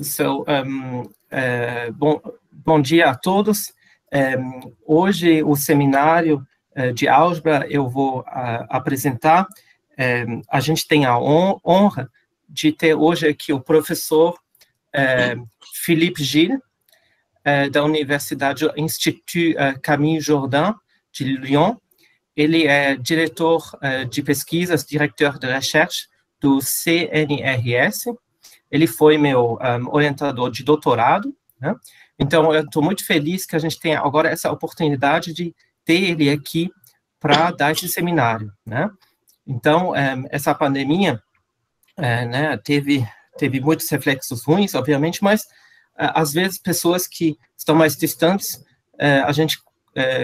So, um, uh, bom, bom dia a todos. Um, hoje, o seminário uh, de álgebra eu vou uh, apresentar. Um, a gente tem a honra de ter hoje aqui o professor Philippe Gilles, da Universidade Institut Camille Jordan, de Lyon. Ele é diretor de pesquisas, diretor de recherche do CNRS, ele foi meu um, orientador de doutorado, né? Então, eu estou muito feliz que a gente tenha agora essa oportunidade de ter ele aqui para dar esse seminário, né? Então, um, essa pandemia, é, né, teve, teve muitos reflexos ruins, obviamente, mas, uh, às vezes, pessoas que estão mais distantes, a gente,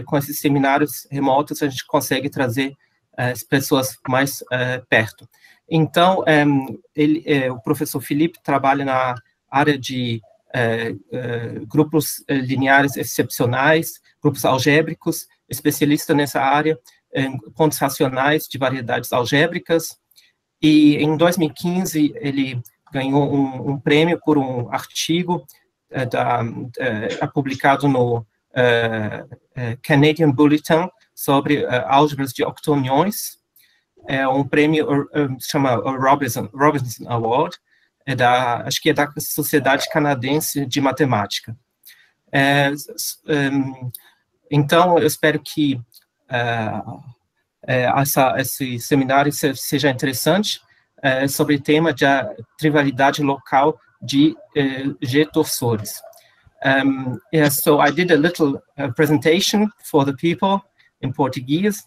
com esses seminários remotos, a gente consegue trazer as pessoas mais perto. Então, é, ele, é, o professor Felipe trabalha na área de é, é grupos é, lineares excepcionais, grupos algébricos, especialista nessa área, pontos racionais de variedades algébricas, e em 2015 ele ganhou um, um prêmio por um artigo é, da, publicado no Canadian Bulletin sobre álgebras de octoniões, é um prêmio se chama Robinson, Robinson Award, é da, acho que é da Sociedade Canadense de Matemática. É, então, eu espero que uh, essa, esse seminário seja interessante uh, sobre o tema de trivialidade local de uh, G-torsores. Um, yeah, so I did a little uh, presentation for the people in Portuguese,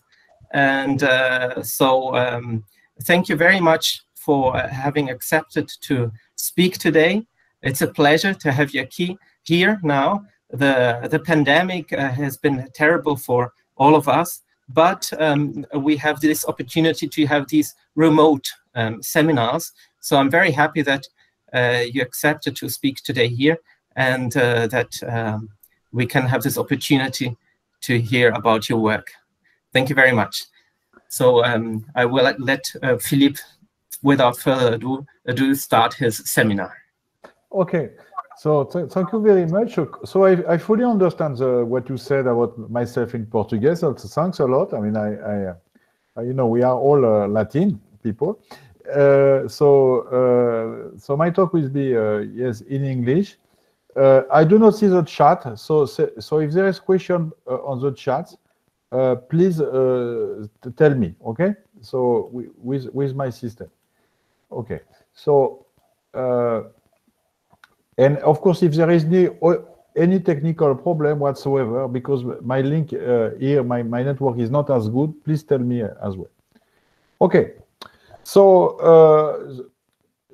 And uh, so um, thank you very much for having accepted to speak today. It's a pleasure to have you here now. The, the pandemic uh, has been terrible for all of us, but um, we have this opportunity to have these remote um, seminars. So I'm very happy that uh, you accepted to speak today here and uh, that um, we can have this opportunity to hear about your work. Thank you very much. So um, I will let uh, Philippe, without further ado, ado, start his seminar. Okay. So th thank you very much. So I, I fully understand the, what you said about myself in Portuguese. So thanks a lot. I mean, I, I uh, you know, we are all uh, Latin people. Uh, so uh, so my talk will be uh, yes in English. I do not see the chat. So so if there is question on the chat, uh, please uh, tell me, okay? So with with my system, okay. So uh, and of course, if there is any any technical problem whatsoever, because my link here, my my network is not as good, please tell me as well. Okay, so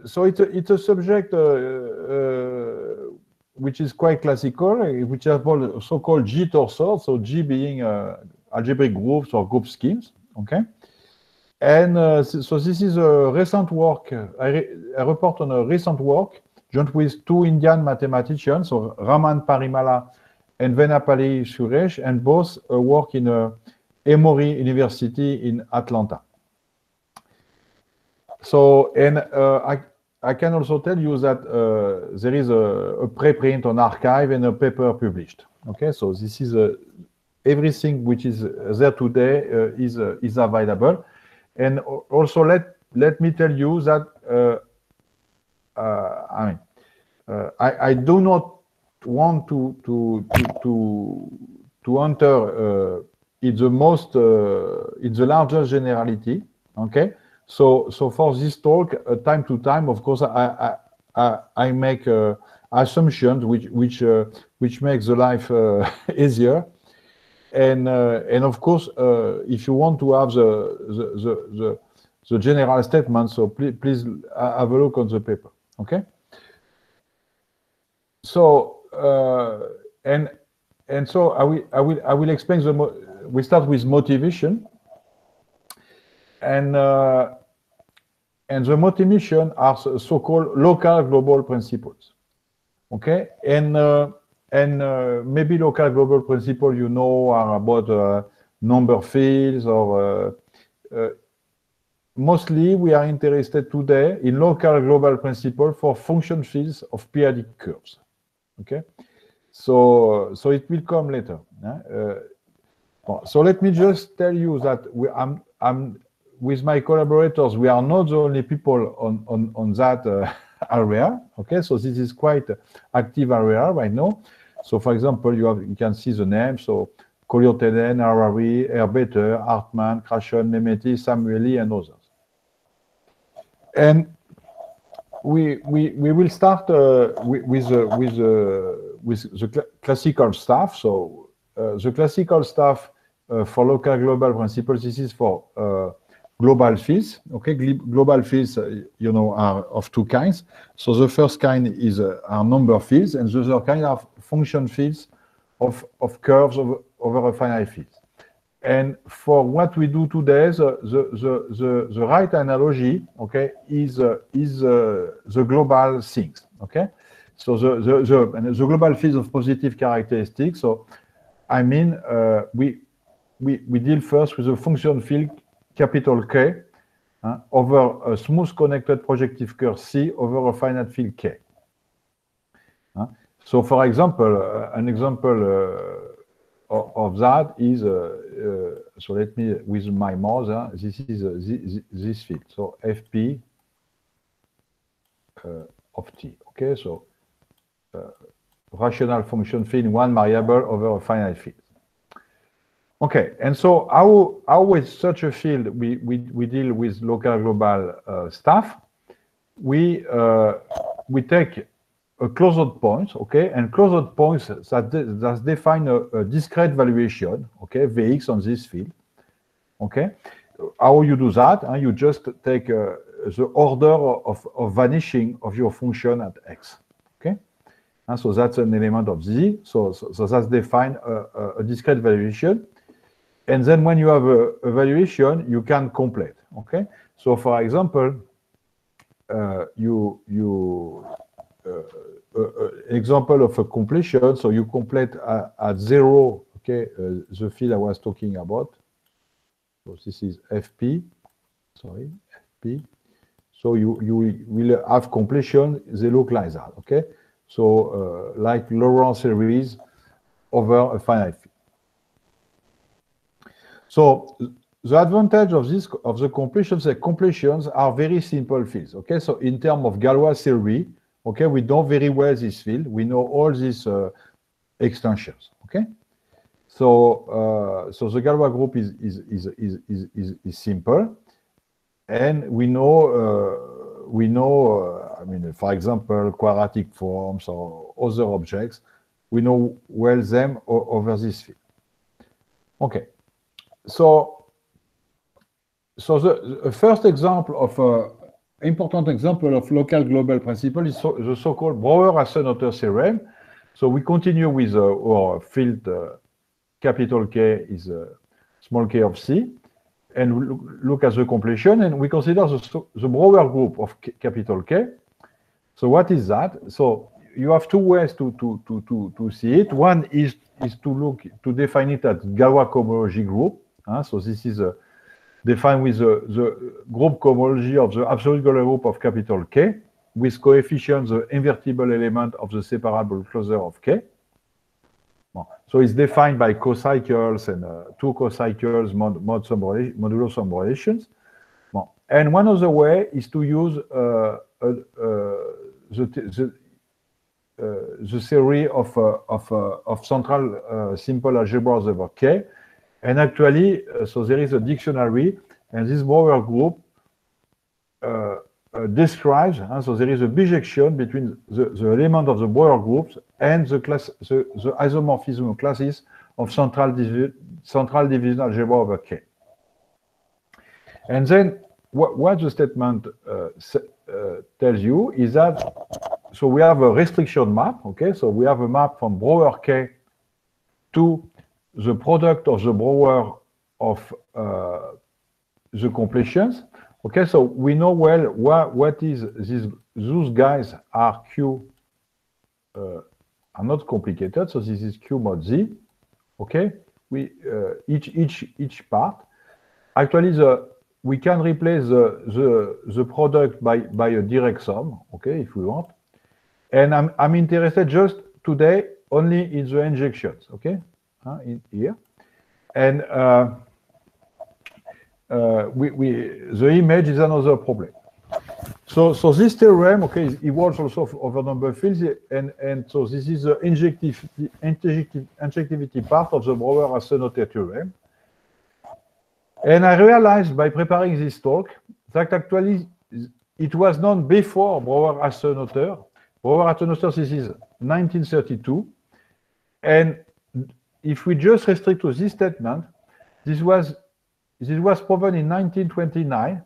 so it's a, it's a subject uh, uh, which is quite classical, which is so-called G-torsor, so G being uh, algebraic groups or group schemes. Okay. And uh, so this is a recent work. I, re I, report on a recent work joint with two Indian mathematicians, so Raman Parimala and Venapally Suresh, and both uh, work in uh, Emory University in Atlanta. So, and uh, I, I can also tell you that uh, there is a, a preprint on arXiv and a paper published. Okay, so this is a everything which is there today uh, is uh, is available. And also let let me tell you that uh, I mean I, I do not want to to to to, to enter in the most in the largest generality. Okay. So, so for this talk, uh, time to time, of course, I I, I make uh, assumptions which which uh, which makes the life easier. And uh, and of course, uh, if you want to have the the the, the, the general statement, so please please have a look on the paper. Okay. So uh, and and so I will I will I will explain the. we start with motivation, and and the motivation are so-called local global principles. Okay, and uh, and uh, maybe local global principle you know are about uh, number fields or uh, mostly we are interested today in local global principle for function fields of p-adic curves. Okay, so so it will come later. Uh, so let me just tell you that we, I'm I'm with my collaborators. We are not the only people on on on that uh, area. Okay, so this is quite active area right now. So for example, you have you can see the name. So Colliot-Thélène, Harari, Harbater, Hartmann, Krashen, Nemeti, Samueli, and others. And we we we will start uh, with with uh, with, uh, with the cl classical stuff. So uh, the classical stuff uh, for local global principles. This is for uh, global fields. Okay, global fields, you know, are of two kinds. So the first kind is are number fields, and the other kind are function fields of of curves over, over a finite field. And for what we do today, the, the, the, the, the right analogy, okay, is, uh, is uh, the global things, okay? So the, the, the, the global field of positive characteristics. So I mean, uh, we, we, we deal first with a function field capital K uh, over a smooth connected projective curve C over a finite field K. Uh, so for example, uh, an example uh, of that is, uh, uh, so let me, with my mother, this is uh, this, this field. So FP of T, okay? So rational function field, one variable over a finite field. Okay, and so how, how with such a field we, we, we deal with local global uh, stuff? We, uh, we take a closed point, okay, and closed points that, that define a, a, discrete valuation, okay, Vx on this field, okay. How you do that? Uh, you just take uh, the order of, of vanishing of your function at x, okay. And so that's an element of z. So, so, so that's define a, a, discrete valuation. And then when you have a, a valuation, you can complete, okay. So for example, uh, you you uh, uh, uh, Uh, uh, example of a completion. So you complete at, at zero, okay, uh, the field I was talking about. So this is FP, sorry, FP. So you, you will have completion, they look like that, okay? So uh, like Laurent series over a finite field. So the advantage of this of the completions, the completions are very simple fields, okay? So in terms of Galois theory, Okay, we know very well this field. We know all these uh, extensions. Okay, so uh, so the Galois group is is is is is, is, is simple, and we know uh, we know. Uh, I mean, for example, quadratic forms or other objects. We know well them over this field. Okay, so so the, the first example of a important example of local global principle is so, the so-called Brauer-Hasse-Noether theorem. So we continue with uh, our field uh, capital K is uh, small k of C, and we look at the completion, and we consider the, the Brauer group of K, capital K. So what is that? So you have two ways to, to, to, to, to see it. One is, is to look, to define it as Galois cohomology group. So this is a defined with the, the group cohomology of the absolute Galois group of capital K with coefficient the invertible element of the separable closure of K. So it's defined by cocycles and uh, two cocycles mod, mod some modulo some relations. And one other way is to use uh, uh, the, the, uh, the theory of, uh, of, uh, of central simple algebras over K and actually, uh, so there is a dictionary, and this Brauer group uh, uh, describes, uh, so there is a bijection between the, the element of the Brauer groups and the, class, the, the isomorphism classes of central, divi central division algebra over K. And then what, what the statement uh, uh, tells you is that, so we have a restriction map, okay? So we have a map from Brauer K to the product of the Brauer of uh, the completions. Okay, so we know well what, what is this, those guys are Q, uh, are not complicated. So this is Q mod Z. Okay, we uh, each each each part. Actually, the we can replace the, the, the product by, by a direct sum, okay, if we want. And I'm, I'm interested just today only in the injections, okay, uh, in here. And uh, uh, we, we, the image is another problem. So, so this theorem, okay, it works also over number fields, and, and so this is the injectivity, injectivity, part of the Brauer-Hasse-Noether theorem. And I realized by preparing this talk that actually it was known before Brauer-Hasse-Noether. Brauer-Hasse-Noether, this is 1932. And if we just restrict to this statement, this was this was proven in 1929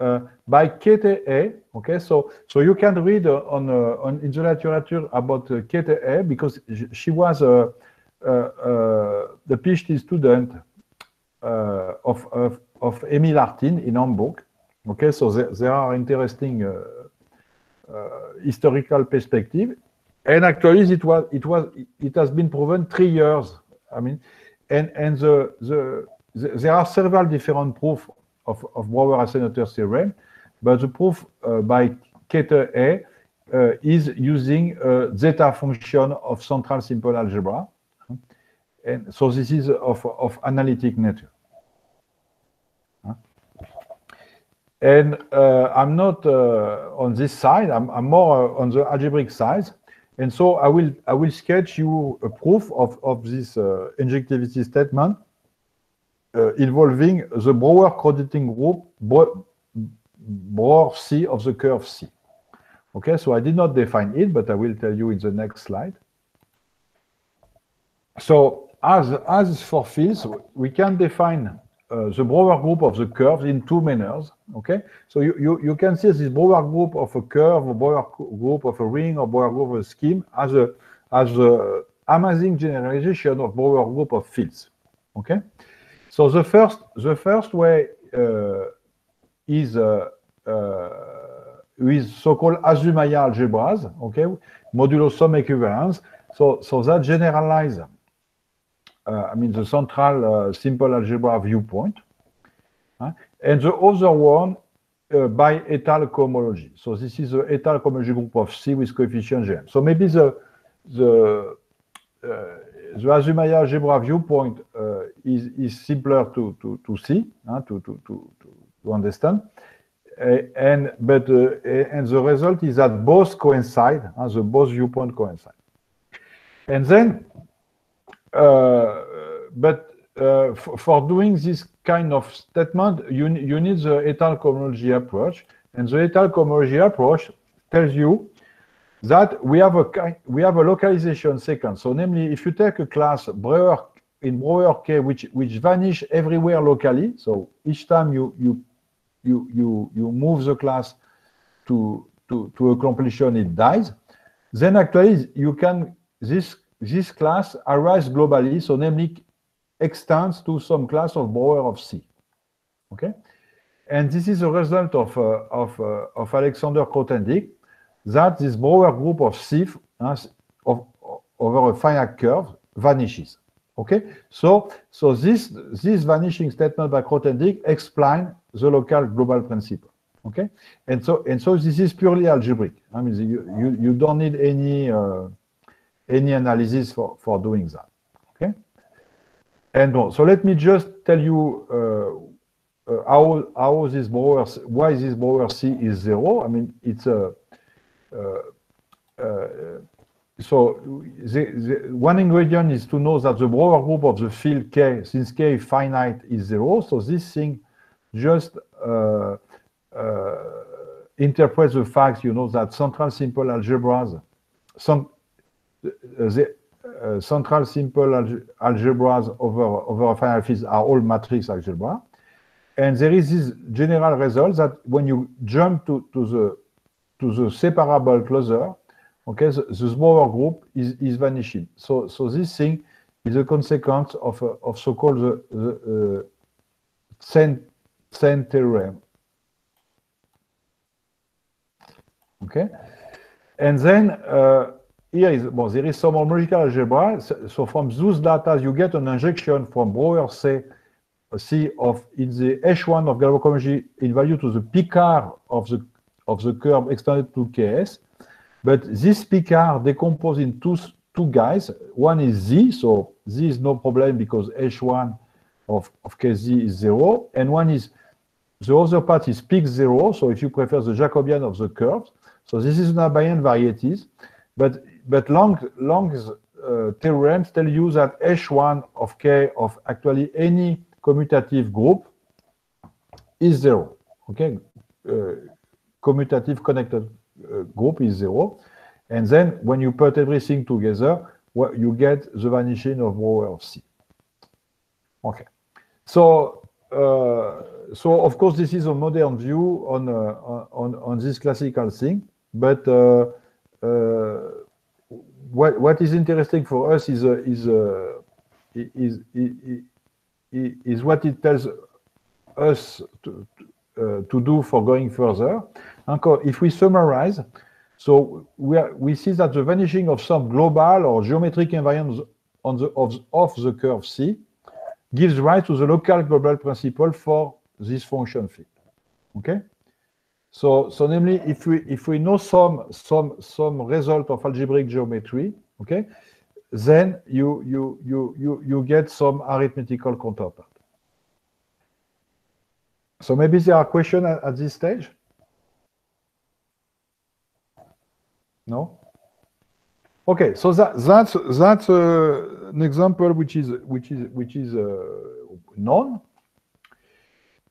uh, by Käte Hey. Okay, so so you can read uh, on uh, on in the literature about uh, Käte Hey because she was a, uh, uh, the PhD student uh, of, of, of Emil Artin in Hamburg. Okay, so there, there are interesting uh, uh, historical perspective. And actually, it was it was it has been proven three years. I mean, and and the the, the there are several different proof of of Brauer-Hasse-Noether theorem, but the proof uh, by Käte Hey uh, is using a zeta function of central simple algebra, and so this is of of analytic nature. And uh, I'm not uh, on this side. I'm, I'm more on the algebraic side. And so I will I will sketch you a proof of, of this uh, injectivity statement uh, involving the Brauer crediting group Brauer C of the curve C. Okay, so I did not define it, but I will tell you in the next slide. So as as for fields, we can define uh, the Brauer group of the curves in two manners. Okay, so you, you, you can see this Brauer group of a curve, a Brauer group of a ring, or Brauer group of a scheme as a as a amazing generalization of Brauer group of fields. Okay, so the first the first way uh, is uh, uh, with so-called Azumaya algebras. Okay, modulo sum equivalence. So so that generalize uh, I mean, the central uh, simple algebra viewpoint. and the other one uh, by étale cohomology. So this is the étale cohomology group of C with coefficient Gm. So maybe the the the Azumaya algebra viewpoint is, is simpler to, to, to see, to, to, to, to understand. Uh, and but uh, and the result is that both coincide, uh, the both viewpoint coincide. And then uh, but uh, for doing this kind of statement, you, you need the étale cohomology approach. And the étale cohomology approach tells you that we have a we have a localization sequence. So namely, if you take a class Brouwer in Brauer K, which which vanish everywhere locally, so each time you you you you you move the class to to to a completion, it dies. Then actually you can this this class arises globally, so namely extends to some class of Brauer of C. Okay, and this is a result of uh, of uh, of Alexander Grothendieck that this Brauer group of C uh, of, over a finite curve vanishes. Okay, so so this this vanishing statement by Grothendieck explain the local global principle. Okay, and so and so this is purely algebraic. I mean, you you, you don't need any uh, any analysis for, for doing that. Okay. And so let me just tell you uh, uh, how how this Brauer why this Brauer C is zero. I mean it's a uh, uh, so the, the one ingredient is to know that the Brauer group of the field K, since K is finite, is zero. So this thing just uh, uh, interprets the fact, you know, that central simple algebras, some the uh, central simple algebras over, over final fields are all matrix algebra. And there is this general result that when you jump to, to the to the separable closure, okay, the, the smaller group is, is vanishing. So so this thing is a consequence of uh, of so-called the, the uh, Tsen theorem. Okay, and then uh, here is, well, there is some homological algebra. So from those data, you get an injection from Brauer C C of in the H1 of Galois cohomology in value to the picard of the of the curve extended to Ks. But this picard decomposes in two, two guys. One is Z, so Z is no problem because H1 of, of Kz is zero. And one is, the other part is Pic zero. So if you prefer the Jacobian of the curves. So this is an abelian varieties. But, but long, long uh, theorems tell you that H1 of K of actually any commutative group is zero. Okay, uh, commutative connected uh, group is zero. And then when you put everything together, well, you get the vanishing of Brauer of C. Okay. So, uh, so of course, this is a modern view on uh, on on this classical thing. But uh what what is interesting for us is uh, is, is, is is what it tells us to, uh, to do for going further. Encore, If we summarize, so we, are, we see that the vanishing of some global or geometric invariants on the, of, of the curve C gives rise to the local global principle for this function field. Okay? So, so namely, if we if we know some some some result of algebraic geometry, okay, then you you you you you get some arithmetical counterpart. So maybe there are questions at, at this stage. No. Okay, so that that's that's uh, an example which is which is which is uh, known,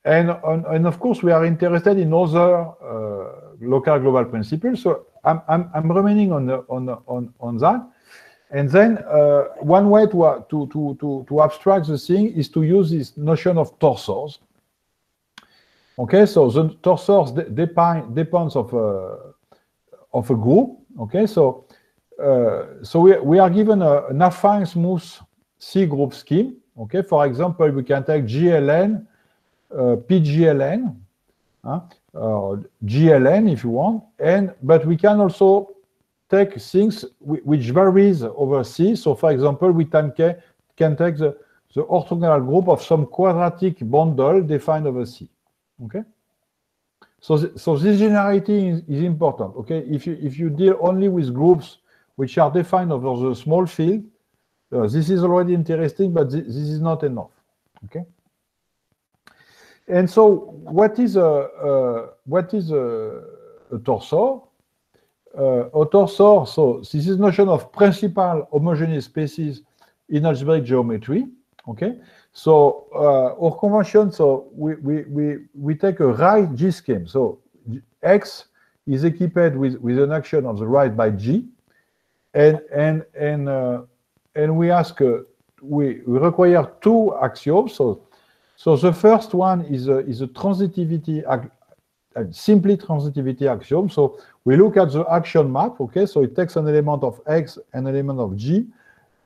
and and of course we are interested in other uh, local global principles. So I'm I'm, I'm remaining on the, on on on that. And then uh, one way to, uh, to, to, to, to abstract the thing is to use this notion of torsors. Okay, so the torsors de depend, depends of a, of a group. Okay, so uh, so we, we are given a, an affine smooth C group scheme. Okay, for example, we can take GLN, uh, PGLN, uh, GLN if you want, and but we can also take things which varies over C. So for example, we can, can take the, the orthogonal group of some quadratic bundle defined over C. Okay? So, so this generality is, is, important. Okay, if you if you deal only with groups which are defined over the small field, uh, this is already interesting, but th this is not enough. Okay. And so, what is a uh, what is a, a torsor? uh, torsor, so this is notion of principal homogeneous spaces in algebraic geometry. Okay, so uh, our convention, so we, we, we, we take a right G scheme. So X is equipped with, with an action on the right by G, and and and uh, and we ask uh, we, we require two axioms. So so the first one is a is a transitivity simply transitivity axiom. So we look at the action map, okay? So it takes an element of X, an element of G,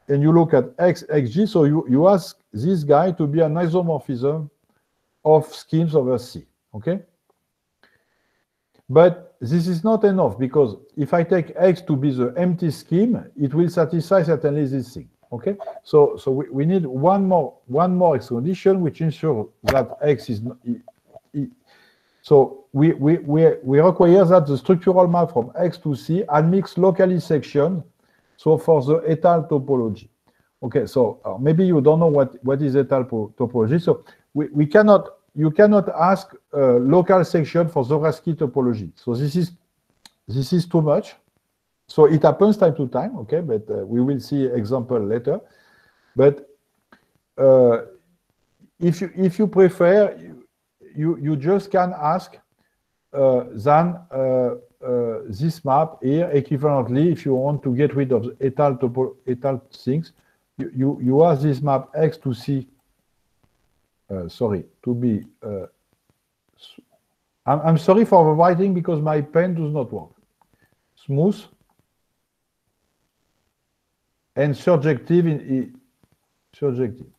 and you look at X, XG. So you, you ask this guy to be an isomorphism of schemes over C, okay? But this is not enough because if I take X to be the empty scheme, it will satisfy certainly this thing. Okay, so so we, we need one more one more X condition which ensures that X is so we, we, we, we require that the structural map from X to C admits locally section, so for the étale topology. Okay, so uh, maybe you don't know what, what is étale topology. So we, we cannot, you cannot ask a local section for Zariski topology. So this is, this is too much. So it happens time to time, okay, but uh, we will see example later. But uh, if you if you prefer, you, you just can ask uh, then uh, uh, this map here equivalently if you want to get rid of étale topo étale things you, you, you ask this map x to c uh, sorry to be I'm, I'm sorry for the writing because my pen does not work smooth and surjective in, surjective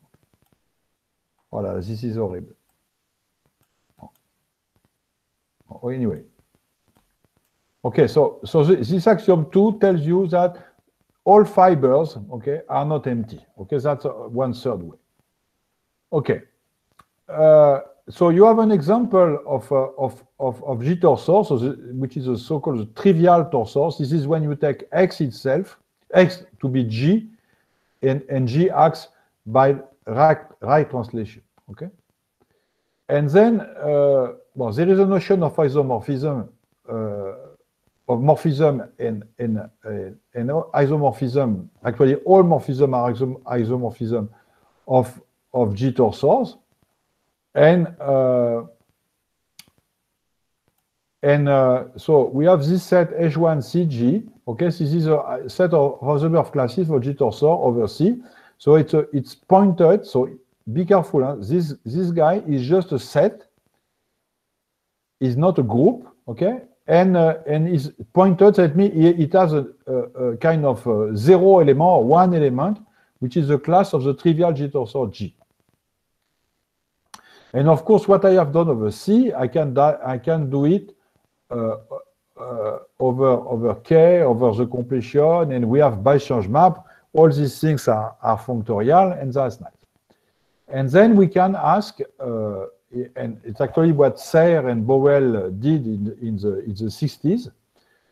voilà this is horrible anyway. Okay, so so this axiom two tells you that all fibers, okay, are not empty. Okay, that's one third way. Okay, uh, so you have an example of, uh, of, of, of G torsor, so the, which is a so-called trivial torsor. This is when you take X itself, X to be G, and, and G acts by right, right translation, okay? And then, uh, well, there is a notion of isomorphism, uh, of morphism and, and, uh, and isomorphism. Actually, all morphism are isom isomorphism of, of G torsors. And uh, and uh, so we have this set H1CG. Okay, this is a set of Hausdorff classes for G torsor over C. So it's a, it's pointed. So be careful. Huh? This this guy is just a set. Is not a group. Okay, and uh, and is pointed. at me, it has a, a, a kind of a zero element or one element, which is the class of the trivial G torsor G. And of course, what I have done over C, I can, I can do it uh, uh, over, over K, over the completion, and we have base change map. All these things are, are functorial, and that's nice. And then we can ask, uh, and it's actually what Serre and Borel did in, in, the, in the 60s,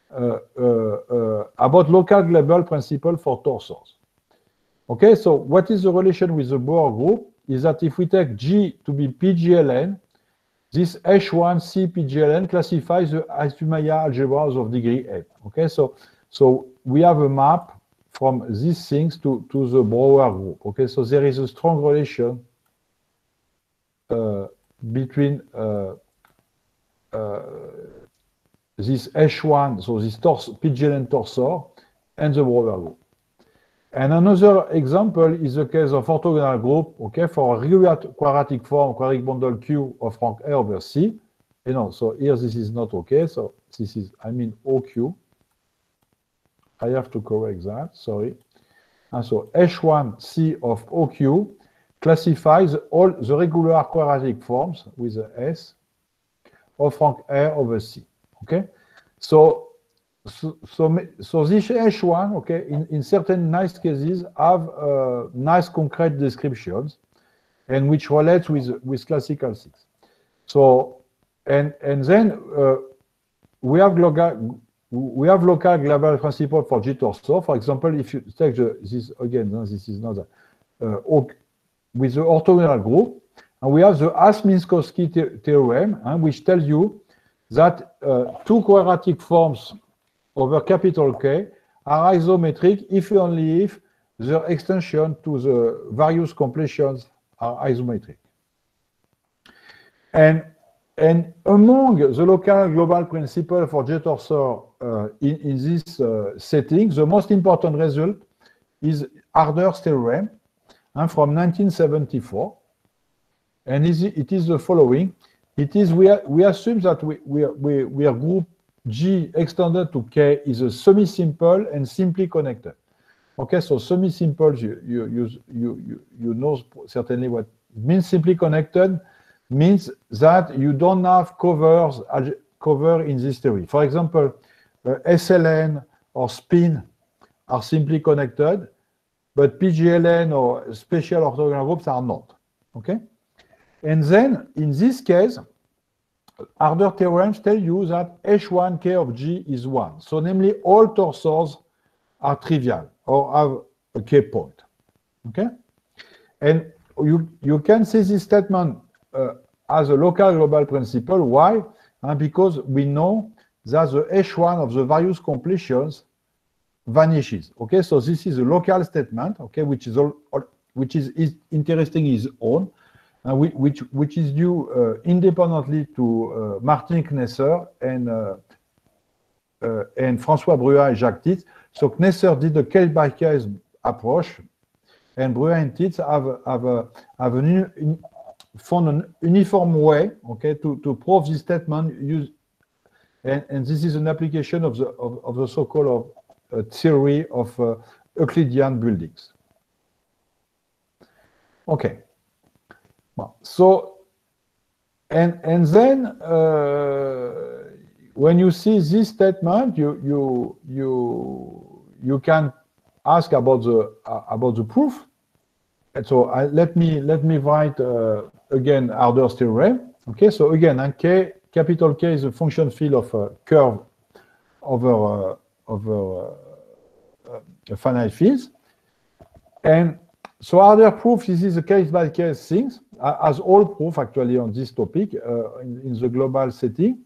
uh, uh, uh, about local global principle for torsors. Okay, so what is the relation with the Brauer group? is that if we take G to be PGLN, this H1C PGLN classifies the Azumaya algebras of degree n. Okay, so so we have a map from these things to, to the Brauer group. Okay, so there is a strong relation uh, between uh, uh, this H1, so this tors PGLN torsor, and the Brauer group. And another example is the case of orthogonal group, okay, for a regular quadratic form, quadratic bundle Q of rank A over C. You know, so here this is not okay. So this is, I mean, OQ. I have to correct that, sorry. And so H1C of OQ classifies all the regular quadratic forms with a S of rank A over C. Okay? So so, so, so this H1, okay, in, in certain nice cases have uh, nice concrete descriptions and which relates with, with classical six. So, and, and then uh, we have local, we have local global principle for G torsor. For example, if you take the, this again, no, this is not a, uh, with the orthogonal group, and we have the Hasse-Minkowski theorem, uh, which tells you that uh, two quadratic forms over capital K are isometric if and only if the extension to the various completions are isometric. And, and among the local global principle for G torsor uh, in, in this uh, setting, the most important result is Harder's theorem uh, from 1974. And is, it is the following. It is we, we assume that we, we, we, we are group G extended to K is a semi-simple and simply connected. Okay, so semi-simple, you, you, you, you, you know certainly what means simply connected means that you don't have covers cover in this theory. For example, uh, SLN or spin are simply connected, but PGLN or special orthogonal groups are not. Okay? And then in this case, Harder theorems tell you that H1K of G is 1. So namely, all torsors are trivial or have a K point. Okay? And you, you can see this statement uh, as a local global principle. Why? Uh, because we know that the H1 of the various completions vanishes. Okay, so this is a local statement, okay, which is all, which is, is interesting is own which, which is due uh, independently to uh, Martin Kneser and, and François Bruhat and Jacques Tits. So Kneser did a case-by-case approach, and Bruhat and Tits have, have, have an, found an uniform way, okay, to, to prove this statement. Use, and, and this is an application of the of, of the so-called uh, theory of uh, Euclidean buildings. Okay. So, and and then uh, when you see this statement, you you you you can ask about the uh, about the proof, And so I, let me let me write uh, again Harder's theorem. Okay, so again, K capital K is a function field of a curve over uh, over uh, finite fields, and so Harder proof this is a case by case things as all proof actually on this topic uh, in, in, the global setting,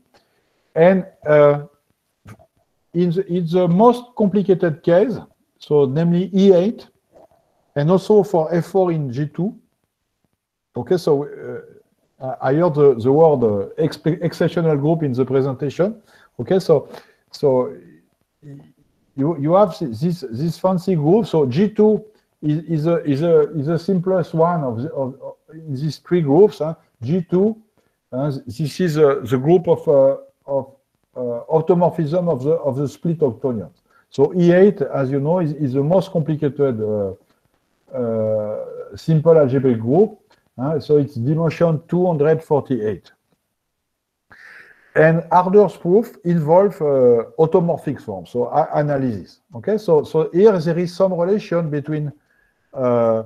and uh, in the, in the most complicated case, so namely E8, and also for F4 in G2. Okay, so uh, I heard the, the word uh, exceptional group in the presentation. Okay, so so you you have this this fancy group. So G2 is, a is a is the simplest one of, the, of, of these three groups. Huh? G2, uh, this is uh, the group of uh, of uh, automorphism of the of the split octonions. So E8, as you know, is, is the most complicated uh, simple algebraic group. So it's dimension 248. And Harder's proof involve uh, automorphic forms, so analysis. Okay, so so here there is some relation between uh,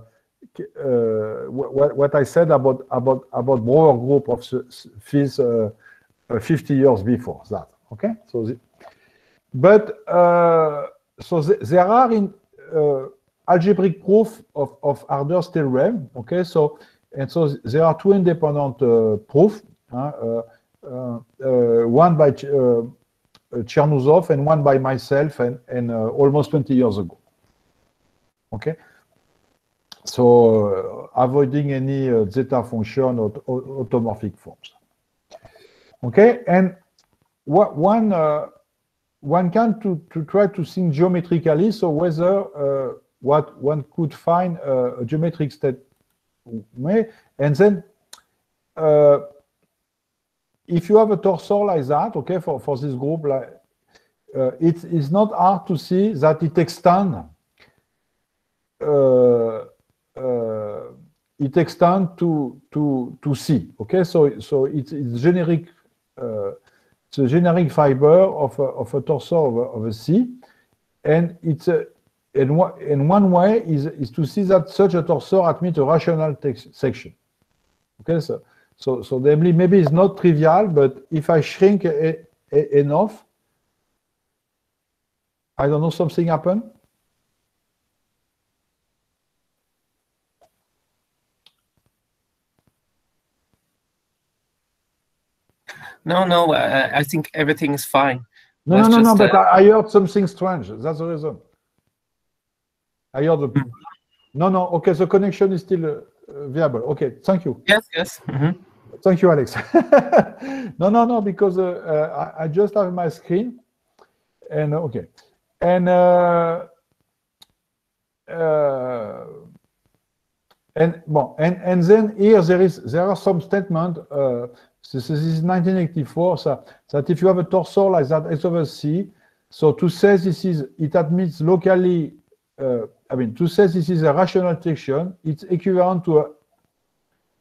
uh, what, what I said about about about Brauer group of fields uh, 50 years before that. Okay, so the, but so th there are in algebraic proof of, of Harder's theorem. Okay, so and so there are two independent uh, uh, uh, one by Ch Chernousov and one by myself, and, and almost 20 years ago. Okay, so avoiding any zeta function or automorphic forms. Okay, and what one one can to, to try to think geometrically, so whether uh, what one could find uh, a geometric state way. And then uh, if you have a torsor like that, okay, for, for this group, like, uh, it is not hard to see that it extends uh, it extends to to to C. Okay, so so it's, it's generic. Uh, it's a generic fiber of a, of a torsor of a, of a C, and it's a and, one, and one way is, is to see that such a torsor admits a rational section. Okay, so, so, so namely, maybe it's not trivial, but if I shrink a, a, enough, I don't know, something happen. No, no, I, I think everything is fine. No, no, no, no, but uh, I, I heard something strange. That's the reason. I heard the. Mm. No, no. Okay, the connection is still uh, viable. Okay, thank you. Yes, yes. Mm -hmm. Thank you, Alex. no, no, no, because uh, uh, I, I, just have my screen, and uh, okay, and uh, uh, and and and then here there is there are some statement. This, is 1984. So that if you have a torsor like that S over C, so to say this is it admits locally uh, I mean, to say this is a rational section, it's equivalent to a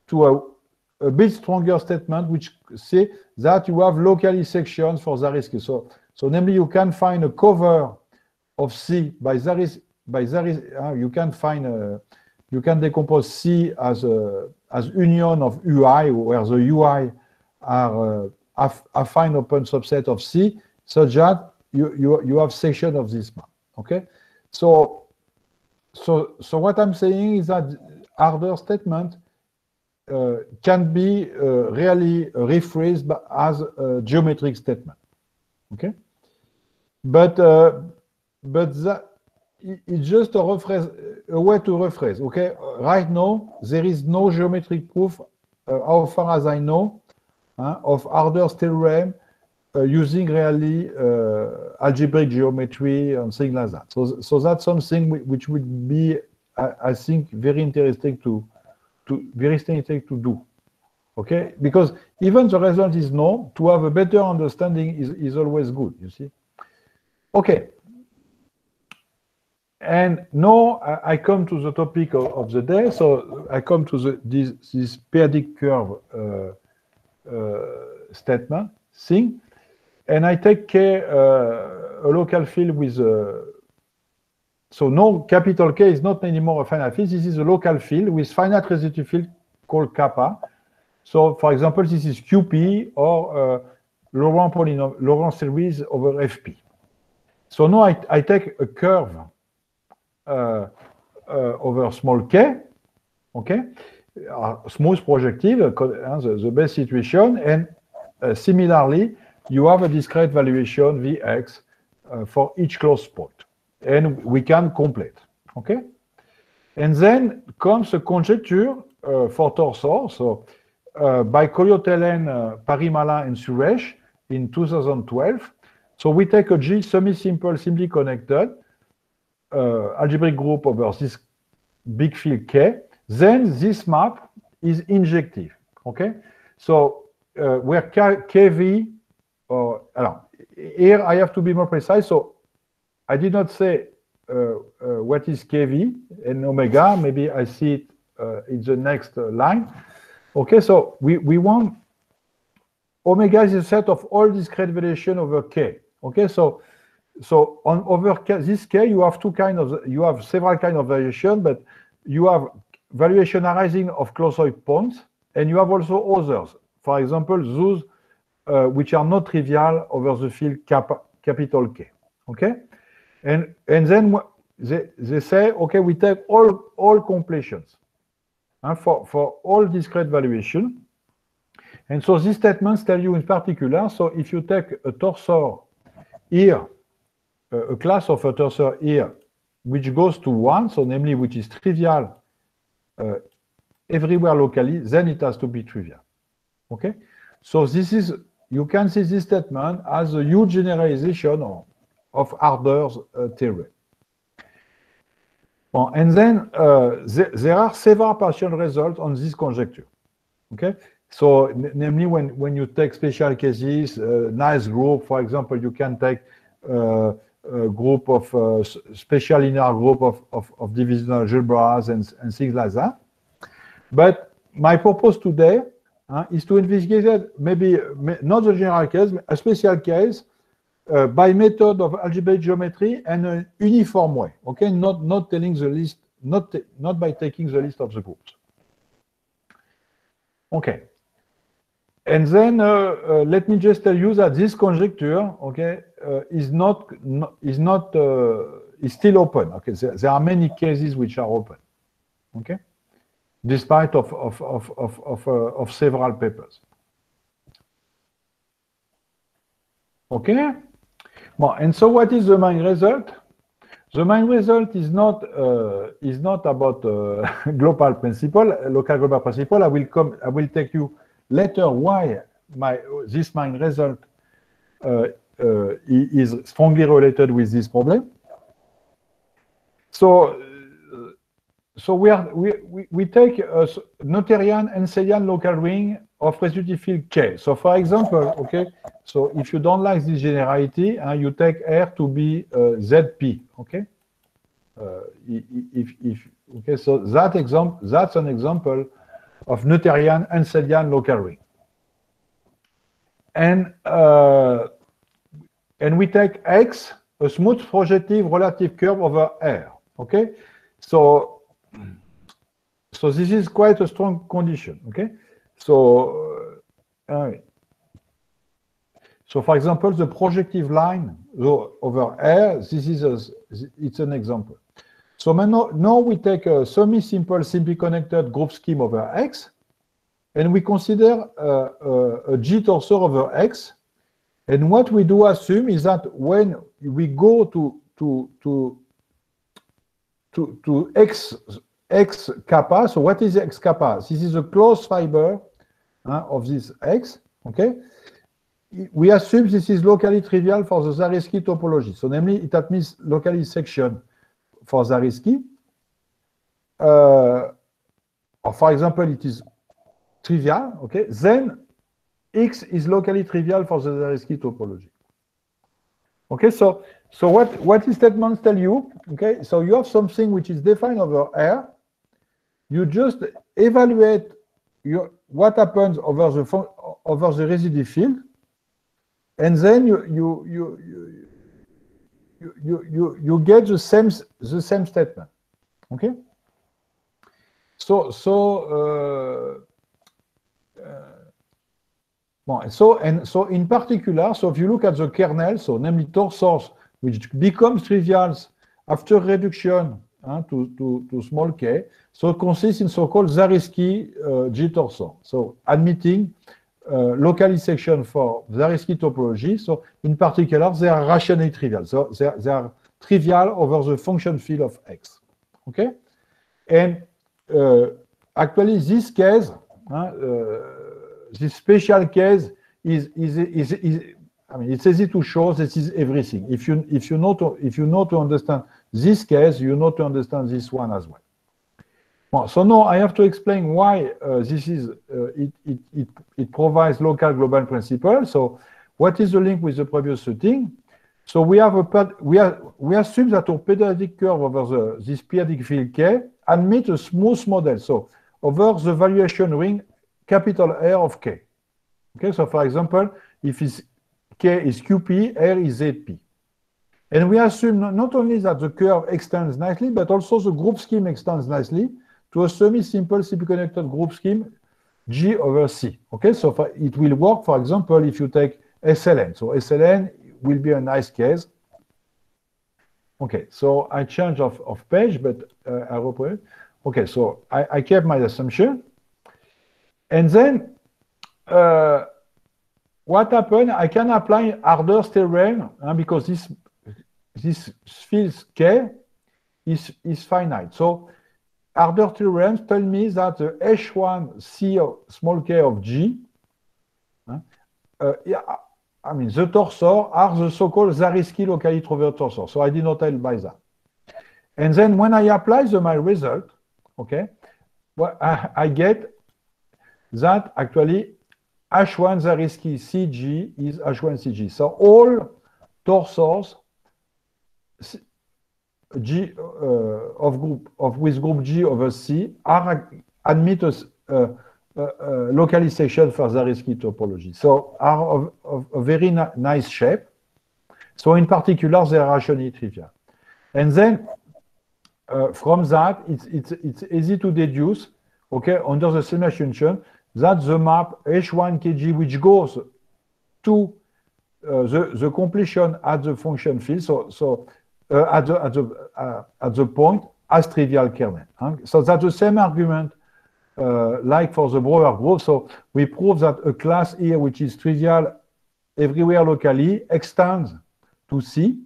to a, a bit stronger statement which say that you have locally sections for Zariski. So, so namely, you can find a cover of C by Zaris by Zaris. Uh, you can find a, you can decompose C as a as union of UI, where the UI are uh, a, affine open subset of C, such that you you you have section of this map. Okay, so so, so what I'm saying is that Harder's statement uh, can be uh, really rephrased as a geometric statement. Okay, but uh, but that it's just a rephrase, a way to rephrase. Okay, right now there is no geometric proof, uh, how far as I know, uh, of Harder's theorem uh, using really uh, algebraic geometry and things like that. So, so that's something which would be, I, I think, very interesting to, to very interesting to do. Okay, because even the result is known, to have a better understanding is, is always good, you see. Okay. And now I come to the topic of, of the day. So I come to the, this, this p-adic curve uh, statement thing. And I take uh, a local field with uh, so no capital K is not anymore a finite field. This is a local field with finite residue field called kappa. So, for example, this is QP or uh, Laurent, polynom Laurent series over FP. So now I, I take a curve uh, uh, over small k, okay, a smooth projective, uh, the, the best situation, and uh, similarly, you have a discrete valuation Vx uh, for each closed point and we can complete. Okay? And then comes a conjecture uh, for torsor. So uh, by Colliot-Thélène, uh, Parimalin, and Suresh in 2012. So we take a G semi-simple, simply connected algebraic group over this big field K. Then this map is injective. Okay? So uh, where KV, or, alors, here I have to be more precise. So I did not say uh, uh, what is KV and omega. Maybe I see it uh, in the next line. Okay, so we, we want omega is a set of all discrete valuation over k. Okay, so so on over k, this k, you have two kind of you have several kind of variation, but you have valuation arising of closoid points, and you have also others. For example, those uh, which are not trivial over the field cap, capital K. Okay, and, and then they, they say, okay, we take all, all completions uh, for, for all discrete valuation. And so these statements tell you in particular, so if you take a torsor here, uh, a class of a torsor here, which goes to one, so namely which is trivial uh, everywhere locally, then it has to be trivial. Okay? So this is, you can see this statement as a huge generalization or of Harder's uh, theorem. Well, and then uh, th there are several partial results on this conjecture. Okay, so namely when when you take special cases, uh, nice group, for example, you can take a group of uh, special linear group of, of, of divisional algebras and, and things like that. But my purpose today uh, is to investigate maybe not the general case, a special case uh, by method of algebraic geometry and an uniform way. Okay, not not telling the list, not not by taking the list of the groups. Okay. And then uh, uh, let me just tell you that this conjecture, okay, uh, is not, is not uh, is still open. Okay, there, there, are many cases which are open. Okay, despite of of of of of, uh, of several papers. Okay. Well, and so what is the main result? The main result is not uh, is not about uh, global principle, local global principle. I will come. I will take you later why my this main result uh is strongly related with this problem. So uh, so we are we we, we take a Noetherian and local ring of residue field K. So for example, okay, so if you don't like this generality, uh, you take R to be uh, ZP, okay? Uh, if, if, okay, so that example, that's an example of Noetherian and local ring. And, uh, and we take X, a smooth projective relative curve over R, okay? So, so this is quite a strong condition, okay? So, uh, so for example, the projective line over R, this is a, it's an example. So now, now we take a semi-simple, simply connected group scheme over X, and we consider uh, uh, a G torsor over X. And what we do assume is that when we go to to to to, to X X kappa, so what is X kappa? This is a closed fiber uh, of this X, okay? We assume this is locally trivial for the Zariski topology. So namely, it means locally section for Zariski. Uh, or for example, it is trivial, okay? Then X is locally trivial for the Zariski topology. Okay, so so what what is statements tell you? Okay, so you have something which is defined over R. You just evaluate your what happens over the over the residue field, and then you you you you, you, you, you get the same, the same statement. Okay? So, so, uh, uh, so, and so in particular, so if you look at the kernel, so namely torsors, which becomes trivials after reduction uh, to, to, small k, so consists in so-called Zariski uh, G-torsor. So admitting uh, localization for Zariski topology. So in particular, they are rationally trivial. So they are, they are trivial over the function field of X. Okay? And uh, actually, this case, uh, this special case is, is, is, is, I mean, it's easy to show this is everything. If you, if you know to, if you know to understand this case, you know to understand this one as well. Well, so now I have to explain why uh, this is, uh, it, it, it, it, provides local global principle. So what is the link with the previous setting? So we have a, we, are, we assume that our p-adic curve over the, this p-adic field K admits a smooth model. So over the valuation ring capital R of K. Okay, so for example, if K is QP, R is ZP. And we assume not only that the curve extends nicely, but also the group scheme extends nicely to a semi-simple CP-connected group scheme G over C. Okay, so it will work, for example, if you take SLN. So SLN will be a nice case. Okay, so I change of, of page, but uh, I repeat. Okay, so I, I kept my assumption. And then uh, what happened, I can apply Harder's theorem uh, because this, this field K is, is finite. So Harder theorems tell me that the H1 C small k of G, uh, yeah, I mean, the torsor are the so-called Zariski locally trover torsor. So I did not tell by that. And then when I apply the my result, okay, well, I, I get that actually H1 Zariski CG is H1 CG. So all torsors G uh, of group of with group G over C are admit a, uh, localization for Zariski topology. So are of, of a very nice shape. So in particular, they are rationally trivial. And then uh, from that, it's, it's, it's easy to deduce, okay, under the same assumption, that the map H1 kg, which goes to uh, the, the completion at the function field, so, so uh, at, the, at, the, uh, at the point as trivial kernel. Huh? So that's the same argument uh, like for the Brauer group. So we prove that a class here, which is trivial everywhere locally, extends to C.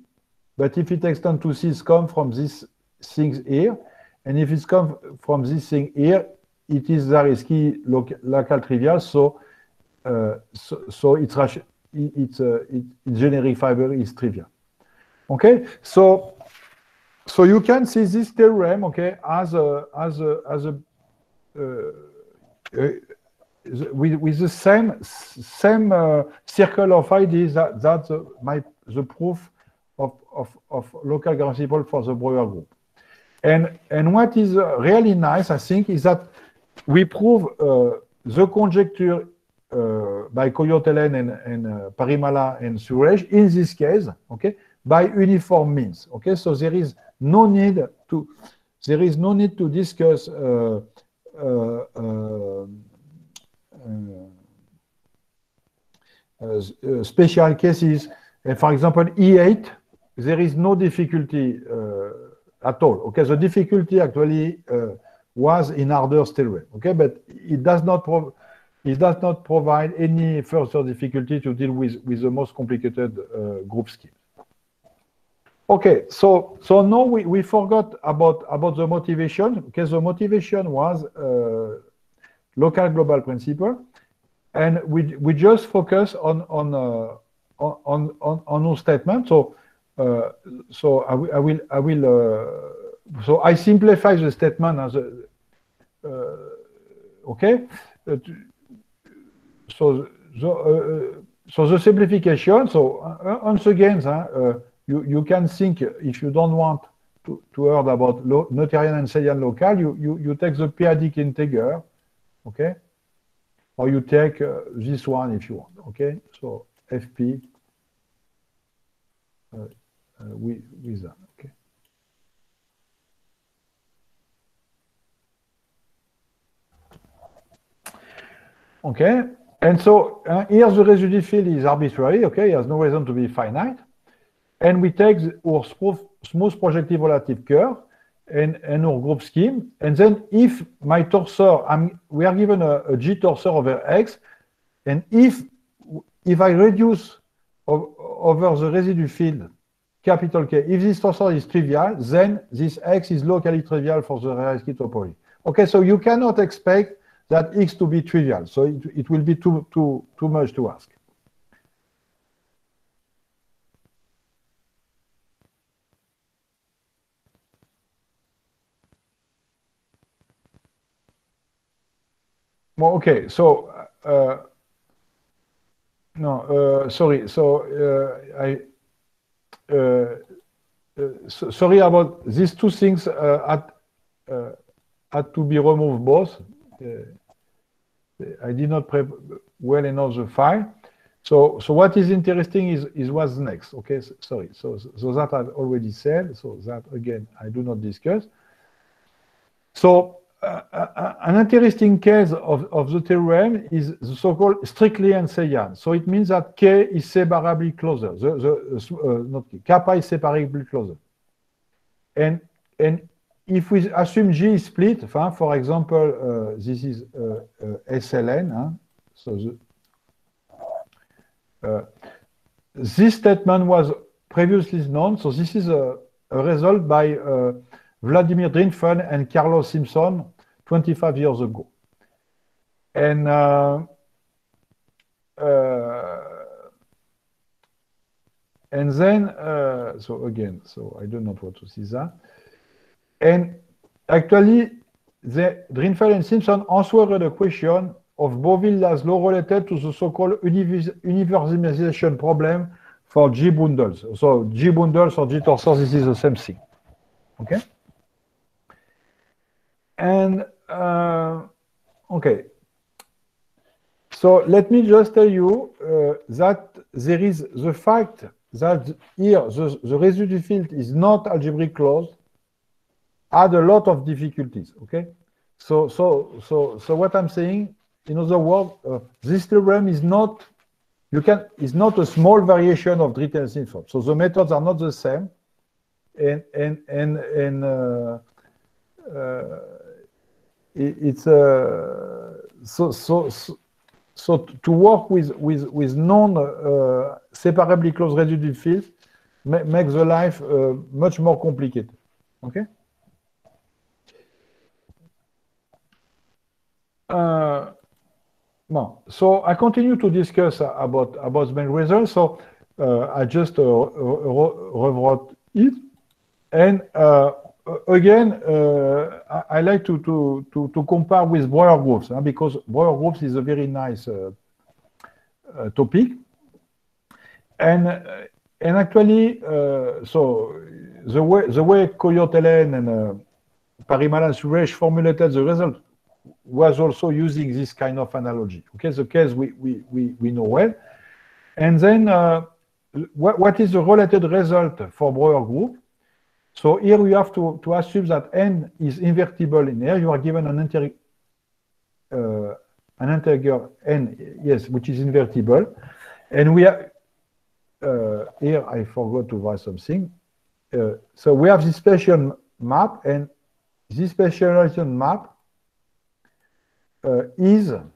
But if it extends to C, it comes from these things here. And if it comes from this thing here, it is Zariski local, local trivial. So, uh, so, so, it's, uh, it, generic fiber is trivial. Okay, so so you can see this theorem, okay, as a as a as a uh, uh, with, with the same same uh, circle of ideas that that's my the proof of, of, of local principle for the Brauer group. And and what is really nice, I think, is that we prove uh, the conjecture by Colliot-Thélène and, and Parimala and Suresh in this case, okay, by uniform means. Okay, so there is no need to there is no need to discuss uh, uh, uh, uh special cases. for example, E8, there is no difficulty uh, at all. Okay, the difficulty actually uh, was in Harder's theorem. Okay, but it does not it does not provide any further difficulty to deal with with the most complicated group scheme. Okay, so so now we, we forgot about about the motivation because the motivation was uh, local global principle, and we we just focus on on uh, on on on our statement. So uh, so I, will I will I will uh, so I simplify the statement as a uh, okay. Uh, so the so the simplification. So once again, huh, you, you can think, if you don't want to, to heard about lo, Noetherian and Henselian local, you, you, you take the periodic integer, okay? Or you take uh, this one if you want, okay? So FP, uh, with, with that. Okay. And so uh, here the residue field is arbitrary. Okay. It has no reason to be finite. And we take our smooth projective relative curve and, and our group scheme. And then if my torsor, I'm, we are given a, a G torsor over X, and if if I reduce over the residue field capital K, if this torsor is trivial, then this X is locally trivial for the Rayleigh topology. Okay, so you cannot expect that X to be trivial. So it, it will be too, too, too much to ask. Well, okay, so uh, no, uh, sorry. So uh, I uh, so, sorry about these two things had had to be removed both. I did not prep well enough the file. So, so what is interesting is, is what's next. Okay, so, sorry. So, so that I've already said. So that again, I do not discuss. So uh, an interesting case of, of the theorem is the so-called strictly Henselian. So it means that K is separably closer. The, the uh, not K, kappa is separably closer. And, and if we assume G is split, for example, uh, this is uh, uh, SLN, huh? so the, this statement was previously known. So this is a, a result by Vladimir Drinfeld and Carlos Simpson 25 years ago. And uh, uh, and then, uh, so again, so I don't want to see that. And actually, the Drinfeld and Simpson answered the question of Beauville-Laszlo law related to the so-called universalization problem for G bundles. So G bundles or G torsors, this is the same thing. Okay? And uh, okay. So let me just tell you uh, that there is the fact that here the, the residue field is not algebraic closed add a lot of difficulties. Okay. So so so so what I'm saying, in other words, uh, this theorem is not you can is not a small variation of Drittelsen So the methods are not the same, and and and and. Uh, uh, it's a so so so to work with with with non uh, separably closed residue fields makes the life uh, much more complicated. Okay. Uh, so I continue to discuss about about the main results. So uh, I just uh, rewrote it, and uh, again, uh, I, I, like to, to, to, to, compare with Brauer groups because Brauer groups is a very nice uh, topic. And, and actually, so the way, the way Colliot-Thélène and uh, Parimalan-Suresh formulated the result was also using this kind of analogy. Okay, the case we, we, we, we know well. And then uh, what, what is the related result for Brauer group? So here we have to, to assume that n is invertible in here. You are given an integer, uh, an integer n, yes, which is invertible. And we have, uh, here I forgot to write something. Uh, so we have this special map, and this specialization map is an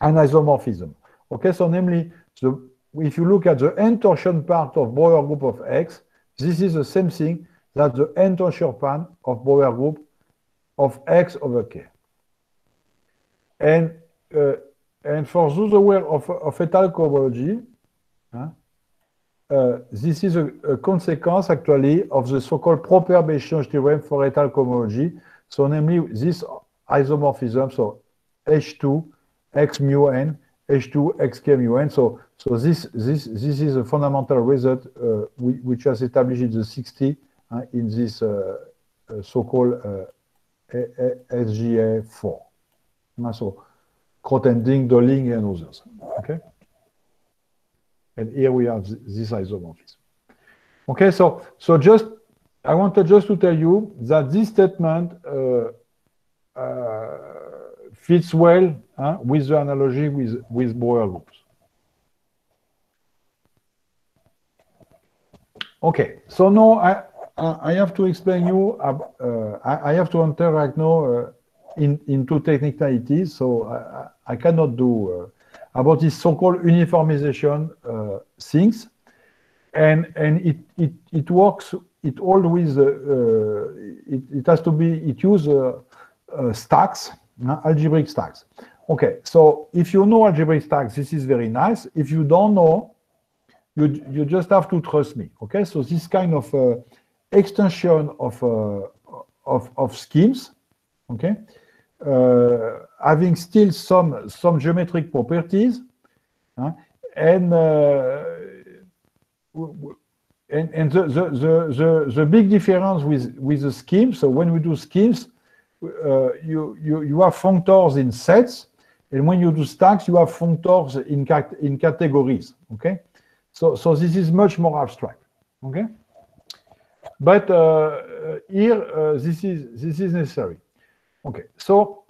isomorphism. Okay, so namely, the, if you look at the n torsion part of Brauer group of X, this is the same thing that the n-torsion of Brauer group of X over K. And, uh, and for those aware of, of étale cohomology, huh, uh, this is a, a, consequence actually of the so-called proper base change theorem for étale cohomology. So namely this isomorphism, so H2 X mu n, H2 X K mu n. So, so this, this, this is a fundamental result uh, which was established in the 60 in this uh, uh, so-called uh, SGA4. So Grothendieck, Deligne, and others. Okay? And here we have this isomorphism. Okay, so so just I wanted just to tell you that this statement uh, uh, fits well uh, with the analogy with with Brauer groups. Okay, so now I I have to explain you. Uh, I, I, have to enter right now uh, in into technicalities, so I, I cannot do uh, about this so-called uniformization things and and it it it works. It always uh, it, it has to be it use uh, uh, algebraic stacks. Okay, so if you know algebraic stacks, this is very nice. If you don't know, you you just have to trust me. Okay, so this kind of uh, extension of uh, of of schemes, okay, uh, having still some some geometric properties, and and, and the, the, the, the, the big difference with, with the schemes, so when we do schemes, uh, you, you, you have functors in sets, and when you do stacks, you have functors in, in categories, okay? So, so this is much more abstract, okay? But uh, here, uh, this, is, this is necessary. Okay, so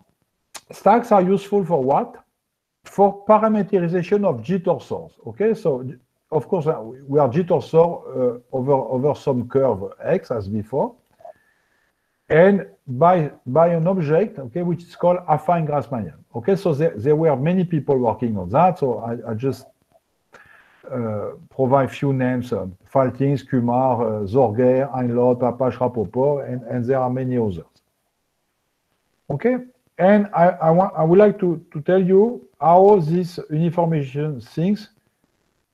stacks are useful for what? For parameterization of G-torsors, okay? So of course, uh, we are G-torsor uh, over, over some curve X as before, and by, by an object, okay, which is called affine Grassmannian. Okay, so there, there were many people working on that, so I, I just uh, provide few names, uh, Faltings, Kumar, uh, Sorger, Heinloth, Papache, Rapoport, and, and there are many others. Okay, and I, I, want, I would like to, to tell you how this uniformization things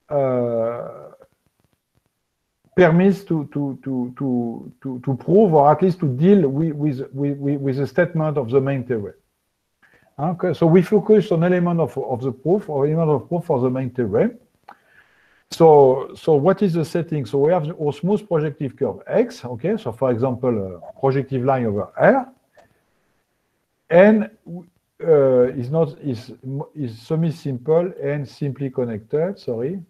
uh, permits to, to, to, to, to, to prove or at least to deal with, with, with, with the statement of the main theorem. Okay, so we focus on element of, of the proof or element of proof for the main theorem. So, so what is the setting? So we have a smooth projective curve X, okay? So for example, a projective line over R. And uh, is not is is semi-simple and simply connected, sorry.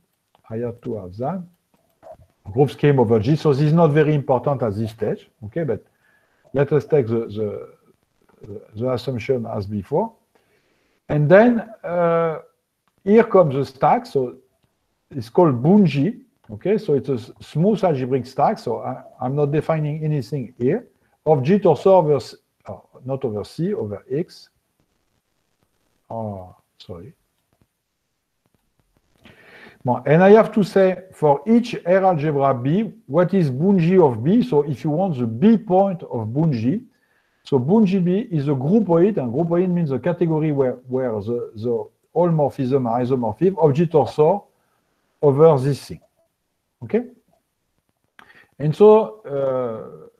I have to have that. Group scheme over G. So this is not very important at this stage, okay? But let us take the, the, the assumption as before. And then uh, here comes the stack. So it's called Bun G, okay? So it's a smooth algebraic stack. So I, am not defining anything here of G torsor over, oh, not over C, over X. Oh, sorry. And I have to say for each R algebra B, what is Bun G of B? So if you want the B point of Bun G, so Bun G B is a groupoid, and groupoid means a category where, where the, the all morphism are isomorphic G torsor over this thing. Okay? And so,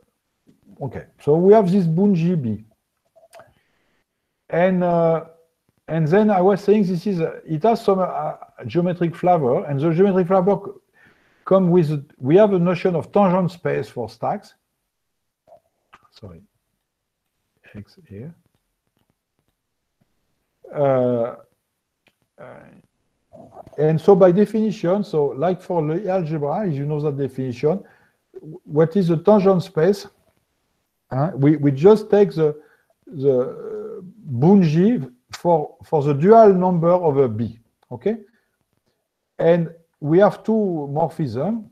uh, okay, so we have this Bun G B. And uh, and then I was saying this is, it has some uh, geometric flavor, and the geometric flavor come with, we have a notion of tangent space for stacks. Sorry, X here. Uh, uh, and so by definition, so like for the algebra, you know that definition, what is the tangent space? Uh, we, we just take the, the Bun G for, for the dual number over B, okay? And we have two morphisms,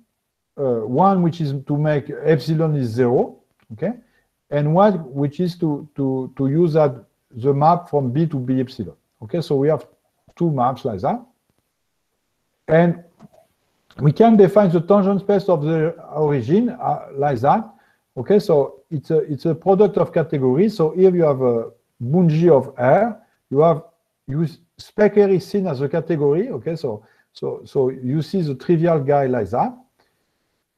uh, one which is to make epsilon is zero, okay? And one which is to, to, to use that the map from B to B epsilon, okay? So we have two maps like that. And we can define the tangent space of the origin uh, like that. Okay, so it's a it's a product of categories. So here you have a Bun G of R, you have you spec is seen as a category. Okay, so so so you see the trivial guy like that,